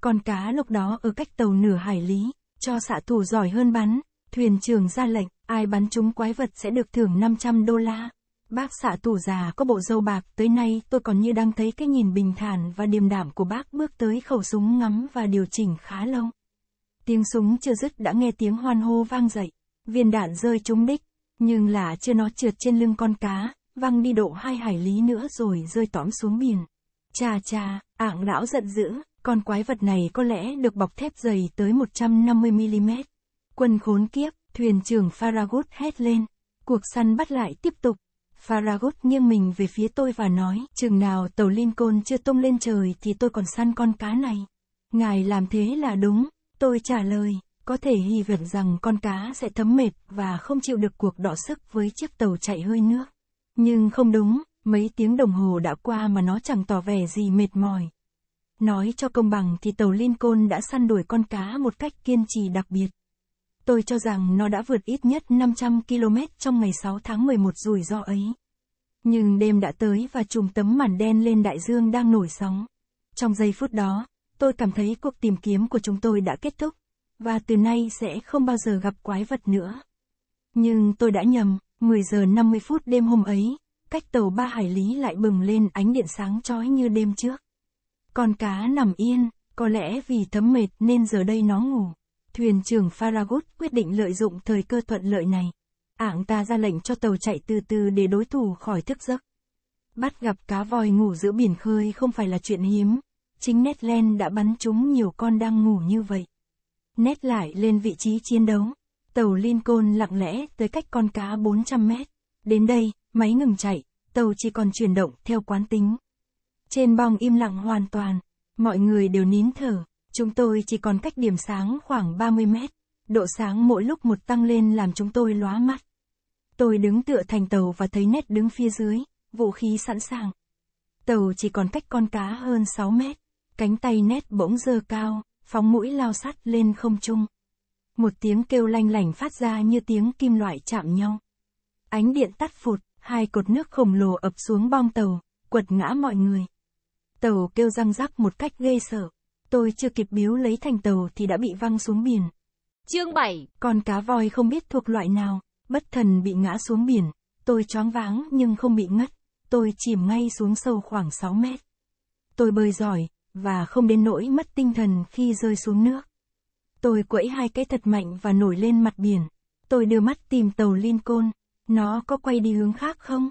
Con cá lúc đó ở cách tàu nửa hải lý, cho xạ thủ giỏi hơn bắn. Thuyền trưởng ra lệnh, ai bắn trúng quái vật sẽ được thưởng 500 đô la. Bác xạ thủ già có bộ dâu bạc, tới nay tôi còn như đang thấy cái nhìn bình thản và điềm đạm của bác bước tới khẩu súng ngắm và điều chỉnh khá lâu. Tiếng súng chưa dứt đã nghe tiếng hoan hô vang dậy. Viên đạn rơi trúng đích, nhưng là chưa nó trượt trên lưng con cá, văng đi độ hai hải lý nữa rồi rơi tõm xuống biển. Chà chà, ạng lão giận dữ, con quái vật này có lẽ được bọc thép dày tới 150mm. Quân khốn kiếp, thuyền trưởng Farragut hét lên. Cuộc săn bắt lại tiếp tục. Farragut nghiêng mình về phía tôi và nói, chừng nào tàu Lincoln chưa tung lên trời thì tôi còn săn con cá này. Ngài làm thế là đúng, tôi trả lời, có thể hy vọng rằng con cá sẽ thấm mệt và không chịu được cuộc đọ sức với chiếc tàu chạy hơi nước. Nhưng không đúng, mấy tiếng đồng hồ đã qua mà nó chẳng tỏ vẻ gì mệt mỏi. Nói cho công bằng thì tàu Lincoln đã săn đuổi con cá một cách kiên trì đặc biệt. Tôi cho rằng nó đã vượt ít nhất 500 km trong ngày 6 tháng 11 rủi ro ấy. Nhưng đêm đã tới và chùm tấm màn đen lên đại dương đang nổi sóng. Trong giây phút đó, tôi cảm thấy cuộc tìm kiếm của chúng tôi đã kết thúc, và từ nay sẽ không bao giờ gặp quái vật nữa. Nhưng tôi đã nhầm, 10 giờ 50 phút đêm hôm ấy, cách tàu ba hải lý lại bừng lên ánh điện sáng chói như đêm trước. Con cá nằm yên, có lẽ vì thấm mệt nên giờ đây nó ngủ. Thuyền trưởng Farragut quyết định lợi dụng thời cơ thuận lợi này. Ảng ta ra lệnh cho tàu chạy từ từ để đối thủ khỏi thức giấc. Bắt gặp cá voi ngủ giữa biển khơi không phải là chuyện hiếm. Chính Netland đã bắn trúng nhiều con đang ngủ như vậy. Nét lại lên vị trí chiến đấu. Tàu Lincoln lặng lẽ tới cách con cá 400 mét. Đến đây, máy ngừng chạy, tàu chỉ còn chuyển động theo quán tính. Trên bong im lặng hoàn toàn, mọi người đều nín thở, chúng tôi chỉ còn cách điểm sáng khoảng 30 mét, độ sáng mỗi lúc một tăng lên làm chúng tôi lóa mắt. Tôi đứng tựa thành tàu và thấy nét đứng phía dưới, vũ khí sẵn sàng. Tàu chỉ còn cách con cá hơn 6 mét, cánh tay nét bỗng dơ cao, phóng mũi lao sắt lên không trung. Một tiếng kêu lanh lảnh phát ra như tiếng kim loại chạm nhau. Ánh điện tắt phụt, hai cột nước khổng lồ ập xuống bong tàu, quật ngã mọi người. Tàu kêu răng rắc một cách ghê sợ. Tôi chưa kịp biếu lấy thành tàu thì đã bị văng xuống biển. Chương 7 Con cá voi không biết thuộc loại nào, bất thần bị ngã xuống biển. Tôi choáng váng nhưng không bị ngất. Tôi chìm ngay xuống sâu khoảng 6 mét. Tôi bơi giỏi, và không đến nỗi mất tinh thần khi rơi xuống nước. Tôi quẫy hai cái thật mạnh và nổi lên mặt biển. Tôi đưa mắt tìm tàu Lincoln. Nó có quay đi hướng khác không?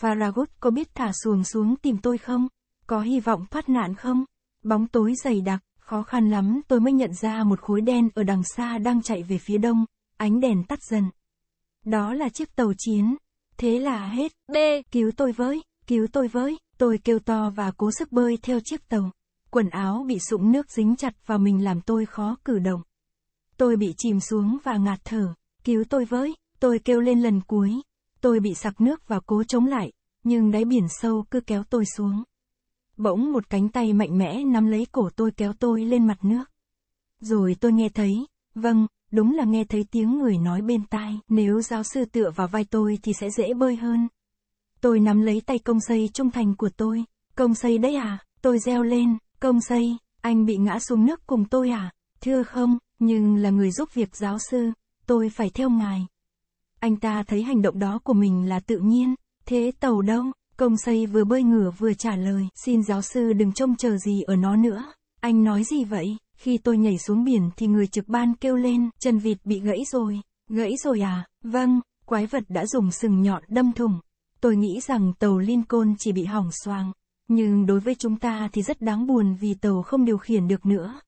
Farragut có biết thả xuồng xuống tìm tôi không? Có hy vọng thoát nạn không? Bóng tối dày đặc, khó khăn lắm tôi mới nhận ra một khối đen ở đằng xa đang chạy về phía đông, ánh đèn tắt dần. Đó là chiếc tàu chiến. Thế là hết. B. Cứu tôi với, cứu tôi với. Tôi kêu to và cố sức bơi theo chiếc tàu. Quần áo bị sũng nước dính chặt vào mình làm tôi khó cử động. Tôi bị chìm xuống và ngạt thở. Cứu tôi với, tôi kêu lên lần cuối. Tôi bị sặc nước và cố chống lại, nhưng đáy biển sâu cứ kéo tôi xuống. Bỗng một cánh tay mạnh mẽ nắm lấy cổ tôi kéo tôi lên mặt nước. Rồi tôi nghe thấy, vâng, đúng là nghe thấy tiếng người nói bên tai, nếu giáo sư tựa vào vai tôi thì sẽ dễ bơi hơn. Tôi nắm lấy tay công xây trung thành của tôi. Công xây đấy à? Tôi reo lên, công xây, anh bị ngã xuống nước cùng tôi à? Thưa không, nhưng là người giúp việc giáo sư, tôi phải theo ngài. Anh ta thấy hành động đó của mình là tự nhiên, thế tàu đâu? Công xây vừa bơi ngửa vừa trả lời, xin giáo sư đừng trông chờ gì ở nó nữa. Anh nói gì vậy? Khi tôi nhảy xuống biển thì người trực ban kêu lên, chân vịt bị gãy rồi. Gãy rồi à? Vâng, quái vật đã dùng sừng nhọn đâm thủng. Tôi nghĩ rằng tàu Lincoln chỉ bị hỏng xoang. Nhưng đối với chúng ta thì rất đáng buồn vì tàu không điều khiển được nữa.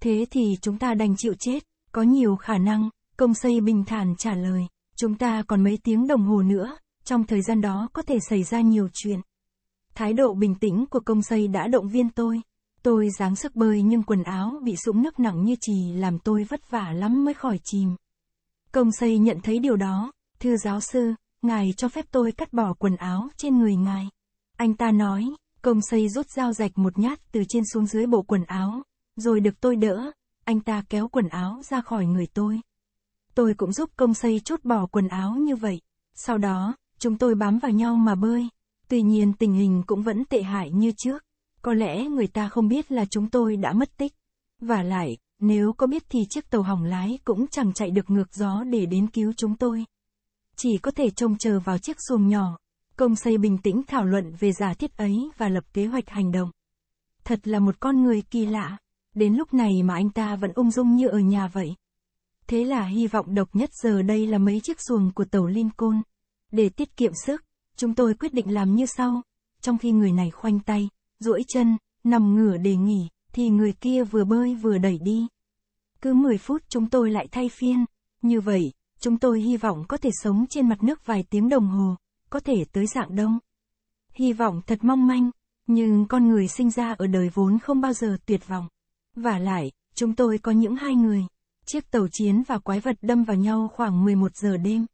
Thế thì chúng ta đành chịu chết. Có nhiều khả năng, công xây bình thản trả lời. Chúng ta còn mấy tiếng đồng hồ nữa, trong thời gian đó có thể xảy ra nhiều chuyện. Thái độ bình tĩnh của công xây đã động viên tôi. Tôi dáng sức bơi nhưng quần áo bị sũng nước nặng như trì làm tôi vất vả lắm mới khỏi chìm. Công xây nhận thấy điều đó, thưa giáo sư, ngài cho phép tôi cắt bỏ quần áo trên người ngài. Anh ta nói, công xây rút dao rạch một nhát từ trên xuống dưới bộ quần áo, rồi được tôi đỡ, anh ta kéo quần áo ra khỏi người tôi. Tôi cũng giúp công xây chút bỏ quần áo như vậy. Sau đó, chúng tôi bám vào nhau mà bơi. Tuy nhiên tình hình cũng vẫn tệ hại như trước. Có lẽ người ta không biết là chúng tôi đã mất tích. Và lại, nếu có biết thì chiếc tàu hỏng lái cũng chẳng chạy được ngược gió để đến cứu chúng tôi. Chỉ có thể trông chờ vào chiếc xuồng nhỏ. Công xây bình tĩnh thảo luận về giả thiết ấy và lập kế hoạch hành động. Thật là một con người kỳ lạ. Đến lúc này mà anh ta vẫn ung dung như ở nhà vậy. Thế là hy vọng độc nhất giờ đây là mấy chiếc xuồng của tàu Lincoln. Để tiết kiệm sức, chúng tôi quyết định làm như sau. Trong khi người này khoanh tay, duỗi chân, nằm ngửa để nghỉ, thì người kia vừa bơi vừa đẩy đi. Cứ 10 phút chúng tôi lại thay phiên. Như vậy, chúng tôi hy vọng có thể sống trên mặt nước vài tiếng đồng hồ, có thể tới dạng đông. Hy vọng thật mong manh, nhưng con người sinh ra ở đời vốn không bao giờ tuyệt vọng. Và lại, chúng tôi có những hai người. Chiếc tàu chiến và quái vật đâm vào nhau khoảng 11 giờ đêm.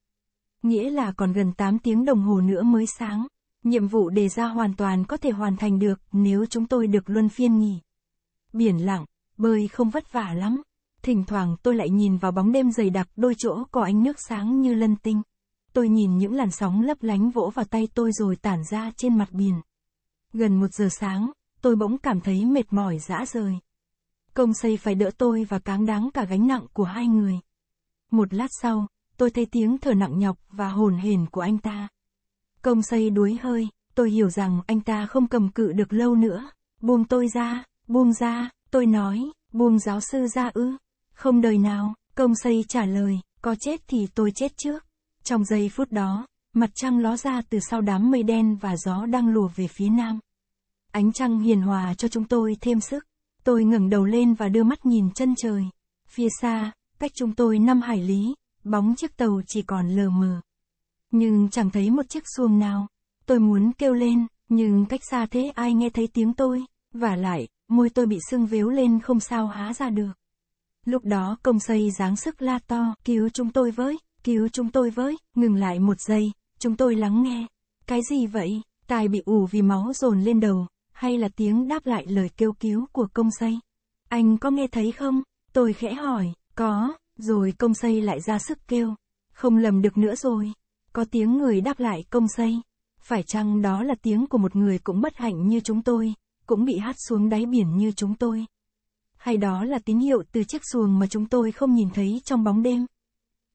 Nghĩa là còn gần 8 tiếng đồng hồ nữa mới sáng. Nhiệm vụ đề ra hoàn toàn có thể hoàn thành được nếu chúng tôi được luân phiên nghỉ. Biển lặng, bơi không vất vả lắm. Thỉnh thoảng tôi lại nhìn vào bóng đêm dày đặc đôi chỗ có ánh nước sáng như lân tinh. Tôi nhìn những làn sóng lấp lánh vỗ vào tay tôi rồi tản ra trên mặt biển. Gần một giờ sáng, tôi bỗng cảm thấy mệt mỏi dã rời. Công xây phải đỡ tôi và cáng đáng cả gánh nặng của hai người. Một lát sau, tôi thấy tiếng thở nặng nhọc và hồn hển của anh ta. Công xây đuối hơi, tôi hiểu rằng anh ta không cầm cự được lâu nữa. Buông tôi ra, buông ra, tôi nói, buông giáo sư ra ư. Không đời nào, công xây trả lời, có chết thì tôi chết trước. Trong giây phút đó, mặt trăng ló ra từ sau đám mây đen và gió đang lùa về phía nam. Ánh trăng hiền hòa cho chúng tôi thêm sức. Tôi ngẩng đầu lên và đưa mắt nhìn chân trời. Phía xa, cách chúng tôi năm hải lý, bóng chiếc tàu chỉ còn lờ mờ. Nhưng chẳng thấy một chiếc xuồng nào. Tôi muốn kêu lên, nhưng cách xa thế ai nghe thấy tiếng tôi, và lại, môi tôi bị sưng vếu lên không sao há ra được. Lúc đó công xây dáng sức la to, cứu chúng tôi với, cứu chúng tôi với, ngừng lại một giây, chúng tôi lắng nghe. Cái gì vậy? tài bị ù vì máu dồn lên đầu, hay là tiếng đáp lại lời kêu cứu của công xây? Anh có nghe thấy không? Tôi khẽ hỏi, có, rồi công xây lại ra sức kêu. Không lầm được nữa rồi. Có tiếng người đáp lại công xây. Phải chăng đó là tiếng của một người cũng bất hạnh như chúng tôi, cũng bị hát xuống đáy biển như chúng tôi? Hay đó là tín hiệu từ chiếc xuồng mà chúng tôi không nhìn thấy trong bóng đêm?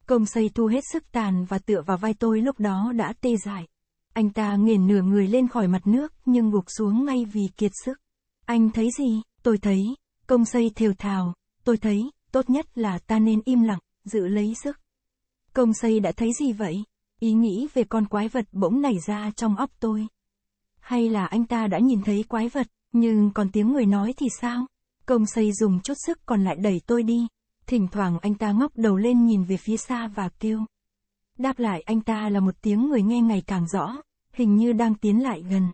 Công xây thu hết sức tàn và tựa vào vai tôi lúc đó đã tê dại. Anh ta nghiền nửa người lên khỏi mặt nước nhưng gục xuống ngay vì kiệt sức. Anh thấy gì? Tôi thấy. Công xây thều thào. Tôi thấy, tốt nhất là ta nên im lặng, giữ lấy sức. Công xây đã thấy gì vậy? Ý nghĩ về con quái vật bỗng nảy ra trong óc tôi. Hay là anh ta đã nhìn thấy quái vật, nhưng còn tiếng người nói thì sao? Công xây dùng chút sức còn lại đẩy tôi đi. Thỉnh thoảng anh ta ngóc đầu lên nhìn về phía xa và kêu. Đáp lại anh ta là một tiếng người nghe ngày càng rõ, hình như đang tiến lại gần.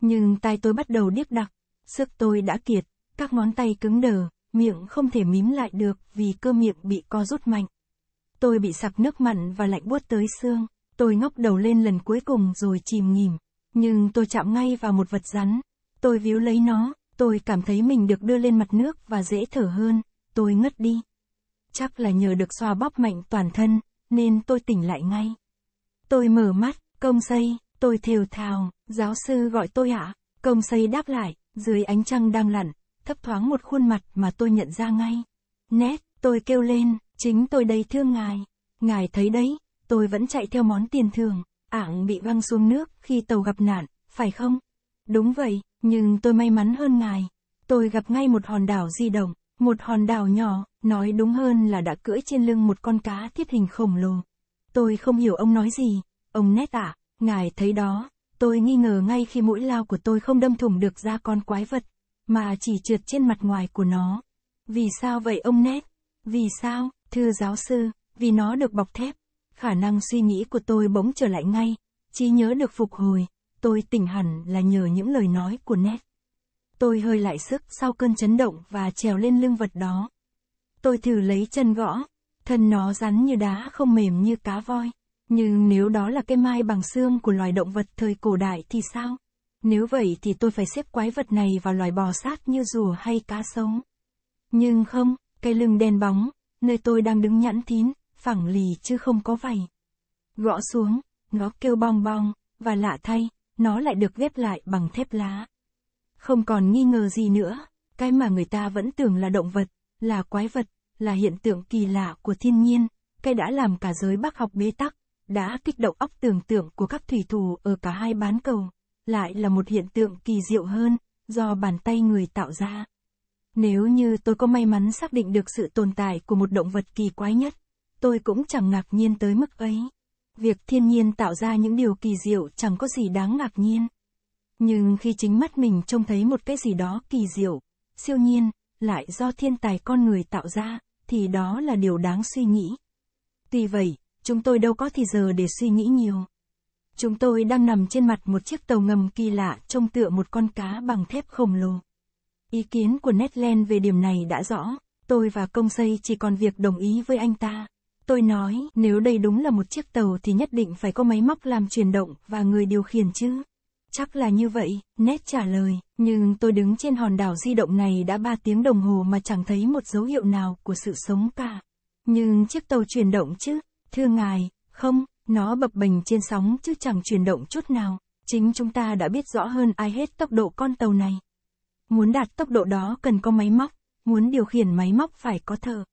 Nhưng tai tôi bắt đầu điếc đặc, sức tôi đã kiệt, các ngón tay cứng đờ, miệng không thể mím lại được vì cơ miệng bị co rút mạnh. Tôi bị sặc nước mặn và lạnh buốt tới xương, tôi ngóc đầu lên lần cuối cùng rồi chìm nghỉm, nhưng tôi chạm ngay vào một vật rắn. Tôi víu lấy nó, tôi cảm thấy mình được đưa lên mặt nước và dễ thở hơn, tôi ngất đi. Chắc là nhờ được xoa bóp mạnh toàn thân, nên tôi tỉnh lại ngay. Tôi mở mắt, công xây, tôi thều thào, giáo sư gọi tôi ạ. Công xây đáp lại, dưới ánh trăng đang lặn, thấp thoáng một khuôn mặt mà tôi nhận ra ngay. Nét, tôi kêu lên, chính tôi đây thương ngài. Ngài thấy đấy, tôi vẫn chạy theo món tiền thường, ảng bị văng xuống nước khi tàu gặp nạn, phải không? Đúng vậy, nhưng tôi may mắn hơn ngài. Tôi gặp ngay một hòn đảo di động, một hòn đảo nhỏ, nói đúng hơn là đã cưỡi trên lưng một con cá thiết hình khổng lồ. Tôi không hiểu ông nói gì, ông nét ạ, ngài thấy đó, tôi nghi ngờ ngay khi mũi lao của tôi không đâm thủng được ra con quái vật, mà chỉ trượt trên mặt ngoài của nó. Vì sao vậy ông nét? Vì sao, thưa giáo sư, vì nó được bọc thép. Khả năng suy nghĩ của tôi bỗng trở lại ngay, trí nhớ được phục hồi, tôi tỉnh hẳn là nhờ những lời nói của nét. Tôi hơi lại sức sau cơn chấn động và trèo lên lưng vật đó. Tôi thử lấy chân gõ, thân nó rắn như đá không mềm như cá voi. Nhưng nếu đó là cái mai bằng xương của loài động vật thời cổ đại thì sao? Nếu vậy thì tôi phải xếp quái vật này vào loài bò sát như rùa hay cá sấu. Nhưng không, cái lưng đen bóng, nơi tôi đang đứng nhẵn thín, phẳng lì chứ không có vảy. Gõ xuống, nó kêu bong bong, và lạ thay, nó lại được ghép lại bằng thép lá. Không còn nghi ngờ gì nữa, cái mà người ta vẫn tưởng là động vật, là quái vật, là hiện tượng kỳ lạ của thiên nhiên, cái đã làm cả giới bác học bế tắc, đã kích động óc tưởng tượng của các thủy thủ ở cả hai bán cầu, lại là một hiện tượng kỳ diệu hơn, do bàn tay người tạo ra. Nếu như tôi có may mắn xác định được sự tồn tại của một động vật kỳ quái nhất, tôi cũng chẳng ngạc nhiên tới mức ấy. Việc thiên nhiên tạo ra những điều kỳ diệu chẳng có gì đáng ngạc nhiên. Nhưng khi chính mắt mình trông thấy một cái gì đó kỳ diệu, siêu nhiên, lại do thiên tài con người tạo ra, thì đó là điều đáng suy nghĩ. Tuy vậy, chúng tôi đâu có thì giờ để suy nghĩ nhiều. Chúng tôi đang nằm trên mặt một chiếc tàu ngầm kỳ lạ trông tựa một con cá bằng thép khổng lồ. Ý kiến của Netland về điểm này đã rõ, tôi và công xây chỉ còn việc đồng ý với anh ta. Tôi nói, nếu đây đúng là một chiếc tàu thì nhất định phải có máy móc làm chuyển động và người điều khiển chứ. Chắc là như vậy, Nét trả lời, nhưng tôi đứng trên hòn đảo di động này đã 3 tiếng đồng hồ mà chẳng thấy một dấu hiệu nào của sự sống cả. Nhưng chiếc tàu chuyển động chứ, thưa ngài, không, nó bập bềnh trên sóng chứ chẳng chuyển động chút nào. Chính chúng ta đã biết rõ hơn ai hết tốc độ con tàu này. Muốn đạt tốc độ đó cần có máy móc, muốn điều khiển máy móc phải có thở.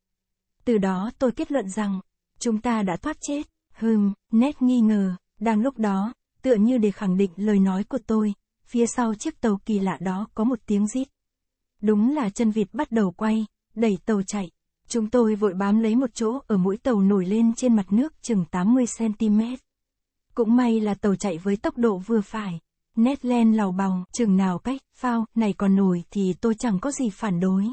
Từ đó tôi kết luận rằng, chúng ta đã thoát chết. Hừm, nét nghi ngờ, đang lúc đó, tựa như để khẳng định lời nói của tôi, phía sau chiếc tàu kỳ lạ đó có một tiếng rít. Đúng là chân vịt bắt đầu quay, đẩy tàu chạy. Chúng tôi vội bám lấy một chỗ ở mũi tàu nổi lên trên mặt nước chừng 80cm. Cũng may là tàu chạy với tốc độ vừa phải. Nét len lào bòng, chừng nào cách, phao, này còn nổi thì tôi chẳng có gì phản đối.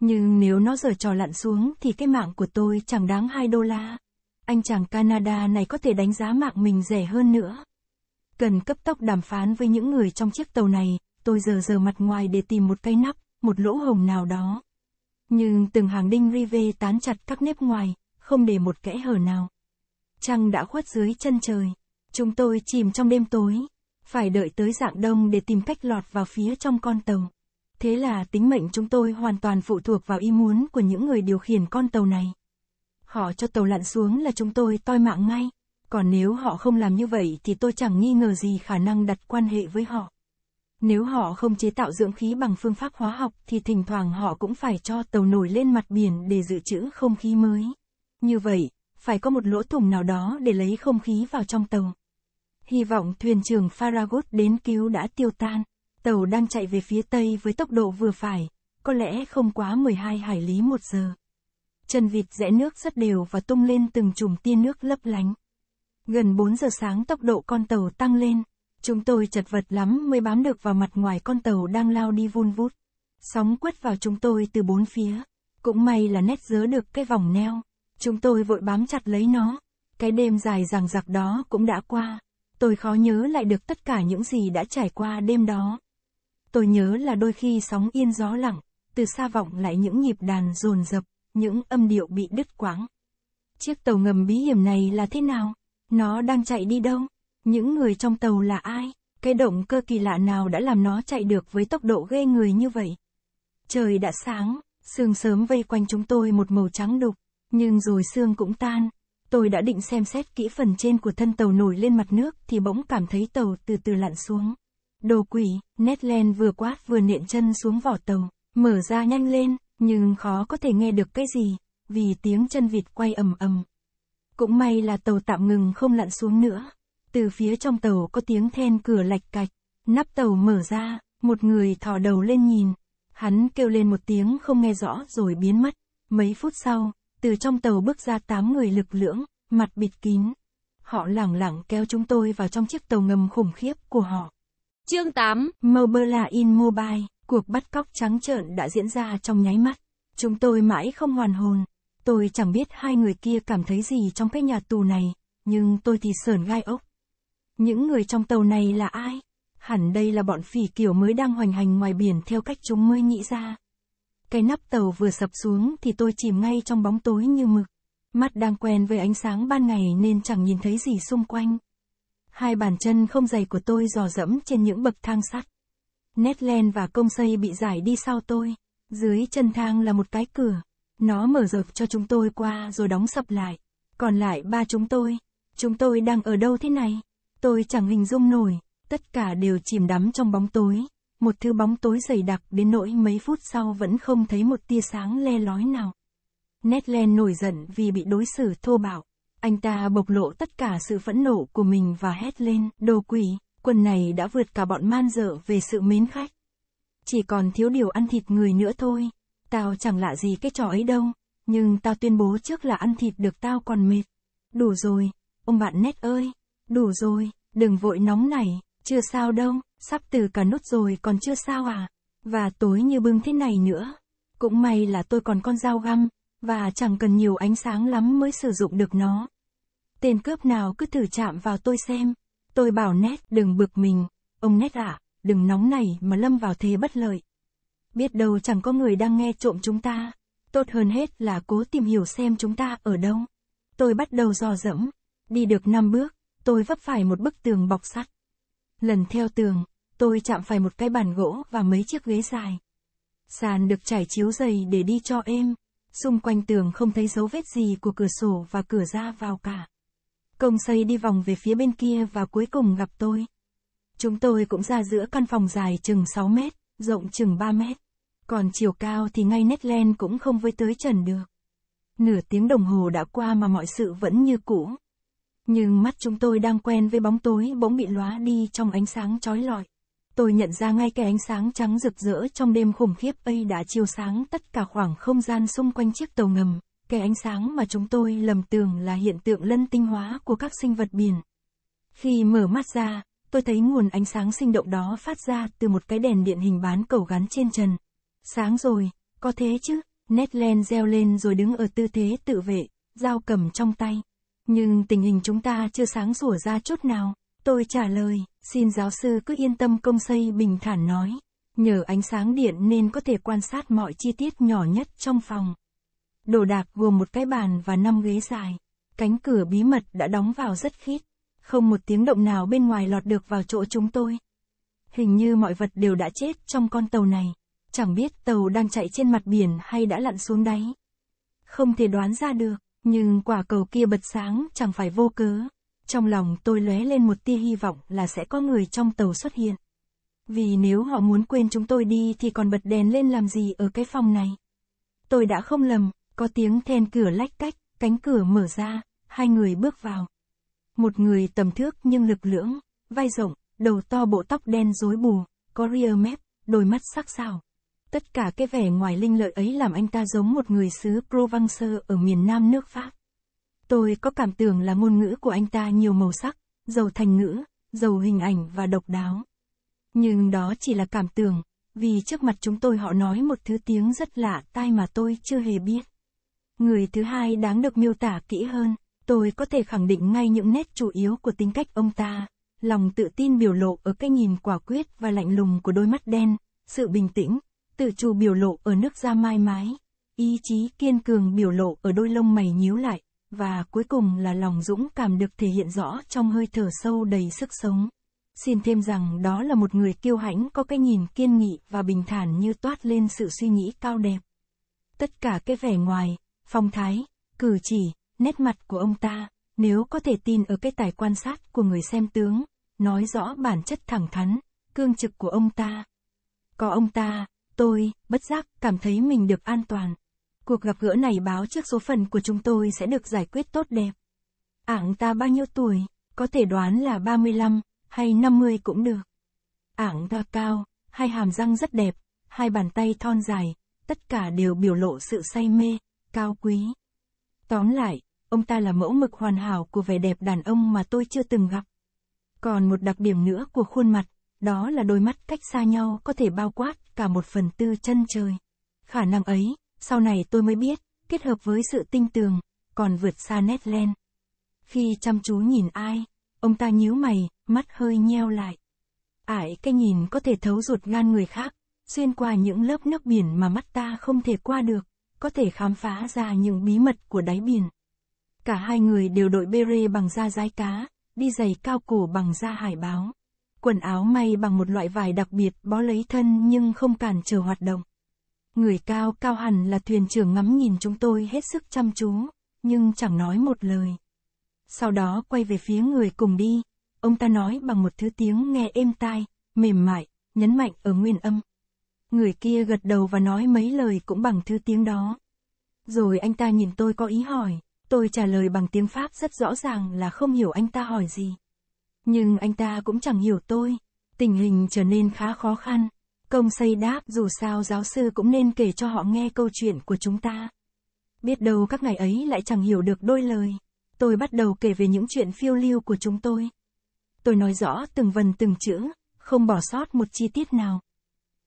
Nhưng nếu nó giờ trò lặn xuống thì cái mạng của tôi chẳng đáng 2 đô la. Anh chàng Canada này có thể đánh giá mạng mình rẻ hơn nữa. Cần cấp tốc đàm phán với những người trong chiếc tàu này, tôi giờ giờ mặt ngoài để tìm một cây nắp, một lỗ hồng nào đó. Nhưng từng hàng đinh rive tán chặt các nếp ngoài, không để một kẽ hở nào. Trăng đã khuất dưới chân trời. Chúng tôi chìm trong đêm tối. Phải đợi tới dạng đông để tìm cách lọt vào phía trong con tàu. Thế là tính mệnh chúng tôi hoàn toàn phụ thuộc vào ý muốn của những người điều khiển con tàu này. Họ cho tàu lặn xuống là chúng tôi toi mạng ngay. Còn nếu họ không làm như vậy thì tôi chẳng nghi ngờ gì khả năng đặt quan hệ với họ. Nếu họ không chế tạo dưỡng khí bằng phương pháp hóa học thì thỉnh thoảng họ cũng phải cho tàu nổi lên mặt biển để dự trữ không khí mới. Như vậy, phải có một lỗ thủng nào đó để lấy không khí vào trong tàu. Hy vọng thuyền trưởng Faragut đến cứu đã tiêu tan. Tàu đang chạy về phía tây với tốc độ vừa phải, có lẽ không quá 12 hải lý một giờ. Chân vịt rẽ nước rất đều và tung lên từng chùm tia nước lấp lánh. Gần 4 giờ sáng tốc độ con tàu tăng lên. Chúng tôi chật vật lắm mới bám được vào mặt ngoài con tàu đang lao đi vun vút. Sóng quất vào chúng tôi từ bốn phía. Cũng may là nét dớ được cái vòng neo. Chúng tôi vội bám chặt lấy nó. Cái đêm dài rằng giặc đó cũng đã qua. Tôi khó nhớ lại được tất cả những gì đã trải qua đêm đó. Tôi nhớ là đôi khi sóng yên gió lặng, từ xa vọng lại những nhịp đàn dồn dập, những âm điệu bị đứt quãng. Chiếc tàu ngầm bí hiểm này là thế nào? Nó đang chạy đi đâu? Những người trong tàu là ai? Cái động cơ kỳ lạ nào đã làm nó chạy được với tốc độ ghê người như vậy? Trời đã sáng, sương sớm vây quanh chúng tôi một màu trắng đục, nhưng rồi sương cũng tan. Tôi đã định xem xét kỹ phần trên của thân tàu nổi lên mặt nước thì bỗng cảm thấy tàu từ từ lặn xuống. Đồ quỷ, Netland vừa quát vừa nện chân xuống vỏ tàu, mở ra nhanh lên, nhưng khó có thể nghe được cái gì, vì tiếng chân vịt quay ầm ầm. Cũng may là tàu tạm ngừng không lặn xuống nữa. Từ phía trong tàu có tiếng then cửa lạch cạch, nắp tàu mở ra, một người thò đầu lên nhìn. Hắn kêu lên một tiếng không nghe rõ rồi biến mất. Mấy phút sau, từ trong tàu bước ra tám người lực lưỡng, mặt bịt kín. Họ lẳng lặng kéo chúng tôi vào trong chiếc tàu ngầm khủng khiếp của họ. Chương 8 Mobile in Mobile, cuộc bắt cóc trắng trợn đã diễn ra trong nháy mắt. Chúng tôi mãi không hoàn hồn. Tôi chẳng biết hai người kia cảm thấy gì trong cái nhà tù này, nhưng tôi thì sờn gai ốc. Những người trong tàu này là ai? Hẳn đây là bọn phỉ kiểu mới đang hoành hành ngoài biển theo cách chúng mới nghĩ ra. Cái nắp tàu vừa sập xuống thì tôi chìm ngay trong bóng tối như mực. Mắt đang quen với ánh sáng ban ngày nên chẳng nhìn thấy gì xung quanh. Hai bàn chân không dày của tôi dò dẫm trên những bậc thang sắt. Netland và công xây bị giải đi sau tôi. Dưới chân thang là một cái cửa. Nó mở rộng cho chúng tôi qua rồi đóng sập lại. Còn lại ba chúng tôi. Chúng tôi đang ở đâu thế này? Tôi chẳng hình dung nổi. Tất cả đều chìm đắm trong bóng tối. Một thứ bóng tối dày đặc đến nỗi mấy phút sau vẫn không thấy một tia sáng le lói nào. Netland nổi giận vì bị đối xử thô bạo. Anh ta bộc lộ tất cả sự phẫn nộ của mình và hét lên, đồ quỷ, quân này đã vượt cả bọn man dợ về sự mến khách. Chỉ còn thiếu điều ăn thịt người nữa thôi. Tao chẳng lạ gì cái trò ấy đâu, nhưng tao tuyên bố trước là ăn thịt được tao còn mệt. Đủ rồi, ông bạn nét ơi, đủ rồi, đừng vội nóng này, chưa sao đâu, sắp từ cả nốt rồi còn chưa sao à. Và tối như bưng thế này nữa. Cũng may là tôi còn con dao găm, và chẳng cần nhiều ánh sáng lắm mới sử dụng được nó. Tên cướp nào cứ thử chạm vào tôi xem. Tôi bảo nét đừng bực mình, ông nét ạ, đừng nóng này mà lâm vào thế bất lợi. Biết đâu chẳng có người đang nghe trộm chúng ta. Tốt hơn hết là cố tìm hiểu xem chúng ta ở đâu. Tôi bắt đầu dò dẫm. Đi được 5 bước, tôi vấp phải một bức tường bọc sắt. Lần theo tường, tôi chạm phải một cái bàn gỗ và mấy chiếc ghế dài. Sàn được trải chiếu dày để đi cho êm. Xung quanh tường không thấy dấu vết gì của cửa sổ và cửa ra vào cả. Công xây đi vòng về phía bên kia và cuối cùng gặp tôi. Chúng tôi cũng ra giữa căn phòng dài chừng 6 mét, rộng chừng 3 mét. Còn chiều cao thì ngay nét len cũng không với tới trần được. Nửa tiếng đồng hồ đã qua mà mọi sự vẫn như cũ. Nhưng mắt chúng tôi đang quen với bóng tối bỗng bị lóa đi trong ánh sáng chói lọi. Tôi nhận ra ngay cái ánh sáng trắng rực rỡ trong đêm khủng khiếp ấy đã chiếu sáng tất cả khoảng không gian xung quanh chiếc tàu ngầm, cái ánh sáng mà chúng tôi lầm tưởng là hiện tượng lân tinh hóa của các sinh vật biển. Khi mở mắt ra, tôi thấy nguồn ánh sáng sinh động đó phát ra từ một cái đèn điện hình bán cầu gắn trên trần. Sáng rồi, có thế chứ, Netland reo lên rồi đứng ở tư thế tự vệ, dao cầm trong tay. Nhưng tình hình chúng ta chưa sáng sủa ra chút nào. Tôi trả lời, xin giáo sư cứ yên tâm công xây bình thản nói. Nhờ ánh sáng điện nên có thể quan sát mọi chi tiết nhỏ nhất trong phòng. Đồ đạc gồm một cái bàn và năm ghế dài. Cánh cửa bí mật đã đóng vào rất khít. Không một tiếng động nào bên ngoài lọt được vào chỗ chúng tôi. Hình như mọi vật đều đã chết trong con tàu này. Chẳng biết tàu đang chạy trên mặt biển hay đã lặn xuống đáy. Không thể đoán ra được, nhưng quả cầu kia bật sáng chẳng phải vô cớ. Trong lòng tôi lóe lên một tia hy vọng là sẽ có người trong tàu xuất hiện. Vì nếu họ muốn quên chúng tôi đi thì còn bật đèn lên làm gì ở cái phòng này. Tôi đã không lầm, có tiếng then cửa lách cách, cánh cửa mở ra, hai người bước vào. Một người tầm thước nhưng lực lưỡng, vai rộng, đầu to bộ tóc đen rối bù, có ria mép, đôi mắt sắc sảo. Tất cả cái vẻ ngoài linh lợi ấy làm anh ta giống một người xứ Provence ở miền nam nước Pháp. Tôi có cảm tưởng là ngôn ngữ của anh ta nhiều màu sắc, giàu thành ngữ, giàu hình ảnh và độc đáo. Nhưng đó chỉ là cảm tưởng, vì trước mặt chúng tôi họ nói một thứ tiếng rất lạ tai mà tôi chưa hề biết. Người thứ hai đáng được miêu tả kỹ hơn, tôi có thể khẳng định ngay những nét chủ yếu của tính cách ông ta. Lòng tự tin biểu lộ ở cái nhìn quả quyết và lạnh lùng của đôi mắt đen, sự bình tĩnh, tự chủ biểu lộ ở nước da mai mái, ý chí kiên cường biểu lộ ở đôi lông mày nhíu lại, và cuối cùng là lòng dũng cảm được thể hiện rõ trong hơi thở sâu đầy sức sống. Xin thêm rằng đó là một người kiêu hãnh có cái nhìn kiên nghị và bình thản như toát lên sự suy nghĩ cao đẹp. Tất cả cái vẻ ngoài, phong thái, cử chỉ, nét mặt của ông ta, nếu có thể tin ở cái tài quan sát của người xem tướng, nói rõ bản chất thẳng thắn, cương trực của ông ta. Có ông ta, tôi, bất giác, cảm thấy mình được an toàn. Cuộc gặp gỡ này báo trước số phận của chúng tôi sẽ được giải quyết tốt đẹp. Ảng ta bao nhiêu tuổi, có thể đoán là 35, hay 50 cũng được. Ảng ta cao, hai hàm răng rất đẹp, hai bàn tay thon dài, tất cả đều biểu lộ sự say mê, cao quý. Tóm lại, ông ta là mẫu mực hoàn hảo của vẻ đẹp đàn ông mà tôi chưa từng gặp. Còn một đặc điểm nữa của khuôn mặt, đó là đôi mắt cách xa nhau có thể bao quát cả một phần tư chân trời. Khả năng ấy, sau này tôi mới biết, kết hợp với sự tinh tường, còn vượt xa nét len. Khi chăm chú nhìn ai, ông ta nhíu mày, mắt hơi nheo lại. Ải cái nhìn có thể thấu ruột gan người khác, xuyên qua những lớp nước biển mà mắt ta không thể qua được, có thể khám phá ra những bí mật của đáy biển. Cả hai người đều đội bê rê bằng da rái cá, đi giày cao cổ bằng da hải báo. Quần áo may bằng một loại vải đặc biệt bó lấy thân nhưng không cản trở hoạt động. Người cao cao hẳn là thuyền trưởng ngắm nhìn chúng tôi hết sức chăm chú, nhưng chẳng nói một lời. Sau đó quay về phía người cùng đi, ông ta nói bằng một thứ tiếng nghe êm tai, mềm mại, nhấn mạnh ở nguyên âm. Người kia gật đầu và nói mấy lời cũng bằng thứ tiếng đó. Rồi anh ta nhìn tôi có ý hỏi, tôi trả lời bằng tiếng Pháp rất rõ ràng là không hiểu anh ta hỏi gì. Nhưng anh ta cũng chẳng hiểu tôi. Tình hình trở nên khá khó khăn. Công xây đáp dù sao giáo sư cũng nên kể cho họ nghe câu chuyện của chúng ta. Biết đâu các ngày ấy lại chẳng hiểu được đôi lời. Tôi bắt đầu kể về những chuyện phiêu lưu của chúng tôi. Tôi nói rõ từng vần từng chữ, không bỏ sót một chi tiết nào.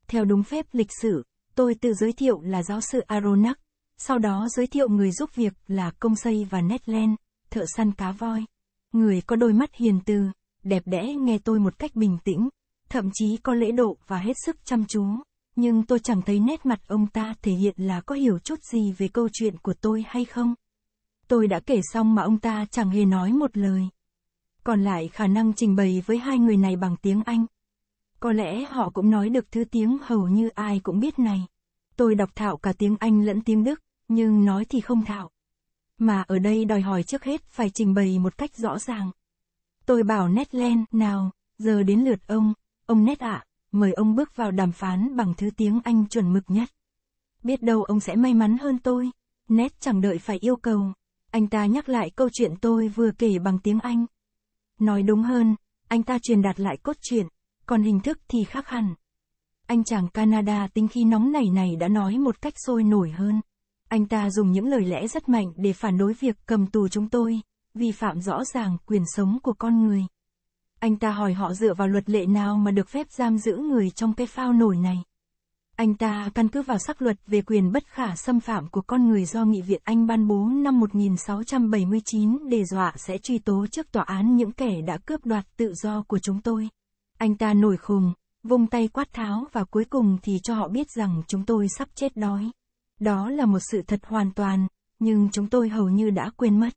Theo đúng phép lịch sử, tôi tự giới thiệu là giáo sư Aronak, sau đó giới thiệu người giúp việc là công xây và Netland, thợ săn cá voi. Người có đôi mắt hiền từ, đẹp đẽ nghe tôi một cách bình tĩnh, thậm chí có lễ độ và hết sức chăm chú. Nhưng tôi chẳng thấy nét mặt ông ta thể hiện là có hiểu chút gì về câu chuyện của tôi hay không. Tôi đã kể xong mà ông ta chẳng hề nói một lời. Còn lại khả năng trình bày với hai người này bằng tiếng Anh. Có lẽ họ cũng nói được thứ tiếng hầu như ai cũng biết này. Tôi đọc thạo cả tiếng Anh lẫn tiếng Đức, nhưng nói thì không thạo. Mà ở đây đòi hỏi trước hết phải trình bày một cách rõ ràng. Tôi bảo Netland, nào, giờ đến lượt ông, ông Ned ạ, mời ông bước vào đàm phán bằng thứ tiếng Anh chuẩn mực nhất. Biết đâu ông sẽ may mắn hơn tôi. Ned chẳng đợi phải yêu cầu. Anh ta nhắc lại câu chuyện tôi vừa kể bằng tiếng Anh. Nói đúng hơn, anh ta truyền đạt lại cốt truyện, còn hình thức thì khác hẳn. Anh chàng Canada tính khi nóng nảy này đã nói một cách sôi nổi hơn. Anh ta dùng những lời lẽ rất mạnh để phản đối việc cầm tù chúng tôi, vi phạm rõ ràng quyền sống của con người. Anh ta hỏi họ dựa vào luật lệ nào mà được phép giam giữ người trong cái phao nổi này. Anh ta căn cứ vào sắc luật về quyền bất khả xâm phạm của con người do Nghị viện Anh ban bố năm 1679 đe dọa sẽ truy tố trước tòa án những kẻ đã cướp đoạt tự do của chúng tôi. Anh ta nổi khùng, vung tay quát tháo và cuối cùng thì cho họ biết rằng chúng tôi sắp chết đói. Đó là một sự thật hoàn toàn, nhưng chúng tôi hầu như đã quên mất.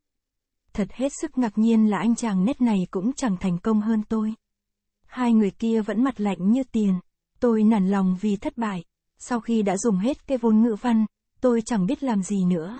Thật hết sức ngạc nhiên là anh chàng nét này cũng chẳng thành công hơn tôi. Hai người kia vẫn mặt lạnh như tiền. Tôi nản lòng vì thất bại. Sau khi đã dùng hết cái vốn ngữ văn, tôi chẳng biết làm gì nữa.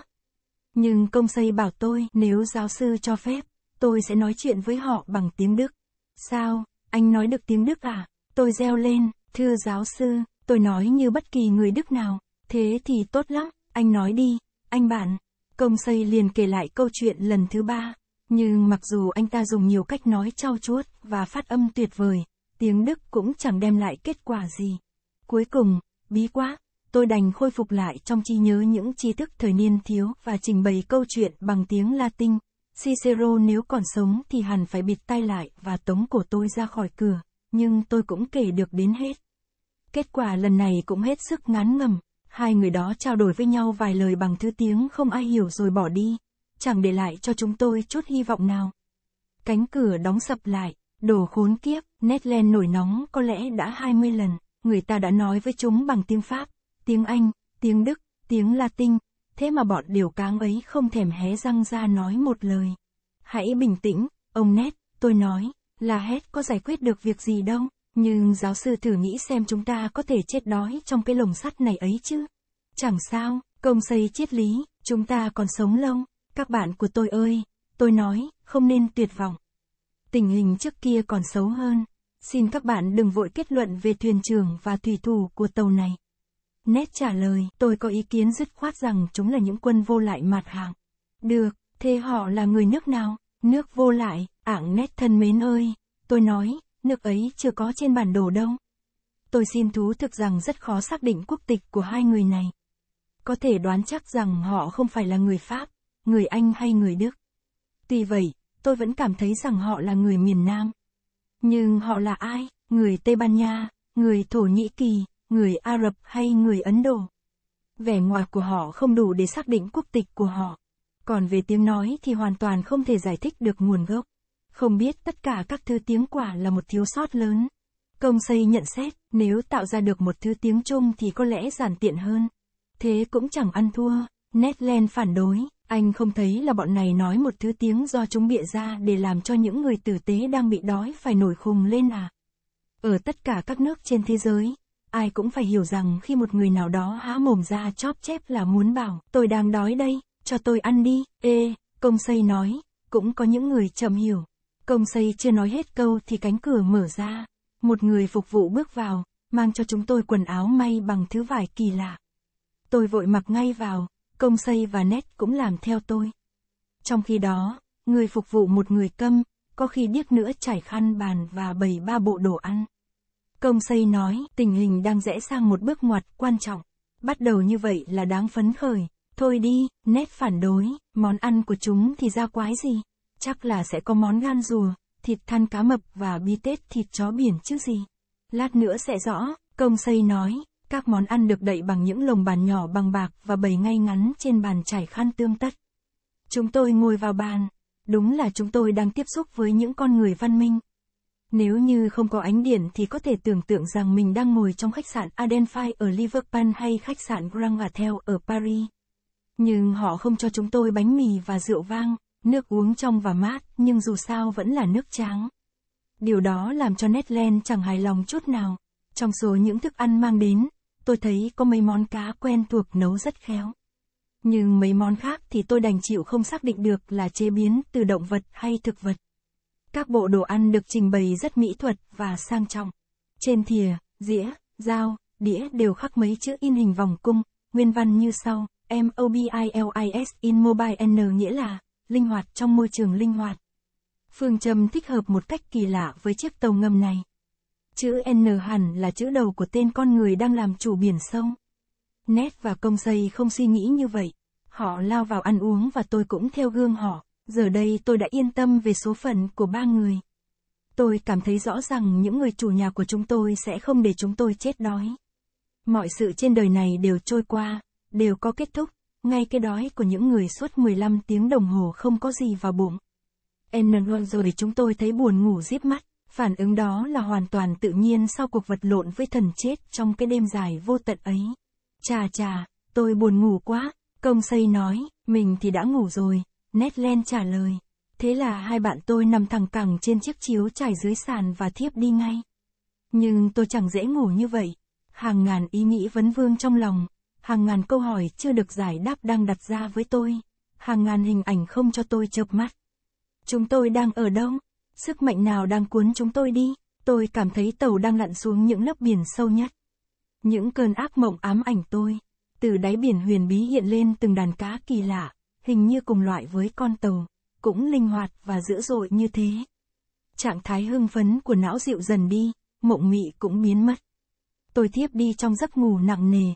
Nhưng công xây bảo tôi nếu giáo sư cho phép, tôi sẽ nói chuyện với họ bằng tiếng Đức. Sao, anh nói được tiếng Đức à? Tôi reo lên, thưa giáo sư, tôi nói như bất kỳ người Đức nào. Thế thì tốt lắm, anh nói đi, anh bạn. Công xây liền kể lại câu chuyện lần thứ ba. Nhưng mặc dù anh ta dùng nhiều cách nói trau chuốt và phát âm tuyệt vời, tiếng Đức cũng chẳng đem lại kết quả gì. Cuối cùng, bí quá, tôi đành khôi phục lại trong trí nhớ những tri thức thời niên thiếu và trình bày câu chuyện bằng tiếng Latin. Cicero nếu còn sống thì hẳn phải bịt tay lại và tống cổ tôi ra khỏi cửa, nhưng tôi cũng kể được đến hết. Kết quả lần này cũng hết sức ngán ngầm, hai người đó trao đổi với nhau vài lời bằng thứ tiếng không ai hiểu rồi bỏ đi, chẳng để lại cho chúng tôi chút hy vọng nào. Cánh cửa đóng sập lại, đồ khốn kiếp, Netland nổi nóng có lẽ đã 20 lần, người ta đã nói với chúng bằng tiếng Pháp, tiếng Anh, tiếng Đức, tiếng Latin, thế mà bọn điều cáng ấy không thèm hé răng ra nói một lời. Hãy bình tĩnh, ông Nét, tôi nói, là hết có giải quyết được việc gì đâu, nhưng giáo sư thử nghĩ xem chúng ta có thể chết đói trong cái lồng sắt này ấy chứ. Chẳng sao, công xây triết lý, chúng ta còn sống lâu, các bạn của tôi ơi, tôi nói, không nên tuyệt vọng. Tình hình trước kia còn xấu hơn. Xin các bạn đừng vội kết luận về thuyền trưởng và thủy thủ của tàu này. Nét trả lời, tôi có ý kiến dứt khoát rằng chúng là những quân vô lại mặt hạng. Được, thế họ là người nước nào? Nước vô lại, ảng nét thân mến ơi. Tôi nói, nước ấy chưa có trên bản đồ đâu. Tôi xin thú thực rằng rất khó xác định quốc tịch của hai người này. Có thể đoán chắc rằng họ không phải là người Pháp, người Anh hay người Đức. Tuy vậy, tôi vẫn cảm thấy rằng họ là người miền Nam. Nhưng họ là ai? Người Tây Ban Nha, người Thổ Nhĩ Kỳ, người Ả Rập hay người Ấn Độ? Vẻ ngoài của họ không đủ để xác định quốc tịch của họ. Còn về tiếng nói thì hoàn toàn không thể giải thích được nguồn gốc. Không biết tất cả các thứ tiếng quả là một thiếu sót lớn. Công xây nhận xét, nếu tạo ra được một thứ tiếng chung thì có lẽ giản tiện hơn. Thế cũng chẳng ăn thua. Netland phản đối, anh không thấy là bọn này nói một thứ tiếng do chúng bịa ra để làm cho những người tử tế đang bị đói phải nổi khùng lên à? Ở tất cả các nước trên thế giới, ai cũng phải hiểu rằng khi một người nào đó há mồm ra chóp chép là muốn bảo, tôi đang đói đây, cho tôi ăn đi, ê, công xây nói, cũng có những người chậm hiểu. Công xây chưa nói hết câu thì cánh cửa mở ra, một người phục vụ bước vào, mang cho chúng tôi quần áo may bằng thứ vải kỳ lạ. Tôi vội mặc ngay vào, công xây và nét cũng làm theo tôi. Trong khi đó, người phục vụ một người câm, có khi điếc nữa trải khăn bàn và bày ba bộ đồ ăn. Công xây nói, tình hình đang rẽ sang một bước ngoặt quan trọng. Bắt đầu như vậy là đáng phấn khởi. Thôi đi, nét phản đối, món ăn của chúng thì ra quái gì? Chắc là sẽ có món gan rùa, thịt than cá mập và bi tết thịt chó biển chứ gì. Lát nữa sẽ rõ, công xây nói, các món ăn được đậy bằng những lồng bàn nhỏ bằng bạc và bày ngay ngắn trên bàn trải khăn tươm tất. Chúng tôi ngồi vào bàn. Đúng là chúng tôi đang tiếp xúc với những con người văn minh. Nếu như không có ánh điện thì có thể tưởng tượng rằng mình đang ngồi trong khách sạn Adenfi ở Liverpool hay khách sạn Grand Hotel ở Paris. Nhưng họ không cho chúng tôi bánh mì và rượu vang, nước uống trong và mát, nhưng dù sao vẫn là nước trắng. Điều đó làm cho Netland chẳng hài lòng chút nào. Trong số những thức ăn mang đến, tôi thấy có mấy món cá quen thuộc nấu rất khéo. Nhưng mấy món khác thì tôi đành chịu không xác định được là chế biến từ động vật hay thực vật. Các bộ đồ ăn được trình bày rất mỹ thuật và sang trọng. Trên thìa, dĩa, dao, đĩa đều khắc mấy chữ in hình vòng cung, nguyên văn như sau, M O B I L I S in mobile N nghĩa là, linh hoạt trong môi trường linh hoạt. Phương châm thích hợp một cách kỳ lạ với chiếc tàu ngầm này. Chữ N hẳn là chữ đầu của tên con người đang làm chủ biển sông. Nét và công xây không suy nghĩ như vậy. Họ lao vào ăn uống và tôi cũng theo gương họ. Giờ đây tôi đã yên tâm về số phận của ba người. Tôi cảm thấy rõ rằng những người chủ nhà của chúng tôi sẽ không để chúng tôi chết đói. Mọi sự trên đời này đều trôi qua, đều có kết thúc, ngay cái đói của những người suốt 15 tiếng đồng hồ không có gì vào bụng. Enron rồi chúng tôi thấy buồn ngủ díp mắt, phản ứng đó là hoàn toàn tự nhiên sau cuộc vật lộn với thần chết trong cái đêm dài vô tận ấy. Chà chà, tôi buồn ngủ quá, công xây nói, mình thì đã ngủ rồi, Netland trả lời. Thế là hai bạn tôi nằm thẳng cẳng trên chiếc chiếu trải dưới sàn và thiếp đi ngay. Nhưng tôi chẳng dễ ngủ như vậy. Hàng ngàn ý nghĩ vấn vương trong lòng, hàng ngàn câu hỏi chưa được giải đáp đang đặt ra với tôi, hàng ngàn hình ảnh không cho tôi chợp mắt. Chúng tôi đang ở đâu? Sức mạnh nào đang cuốn chúng tôi đi? Tôi cảm thấy tàu đang lặn xuống những lớp biển sâu nhất. Những cơn ác mộng ám ảnh tôi. Từ đáy biển huyền bí hiện lên từng đàn cá kỳ lạ, hình như cùng loại với con tàu, cũng linh hoạt và dữ dội như thế. Trạng thái hưng phấn của não dịu dần đi, mộng mị cũng biến mất. Tôi thiếp đi trong giấc ngủ nặng nề,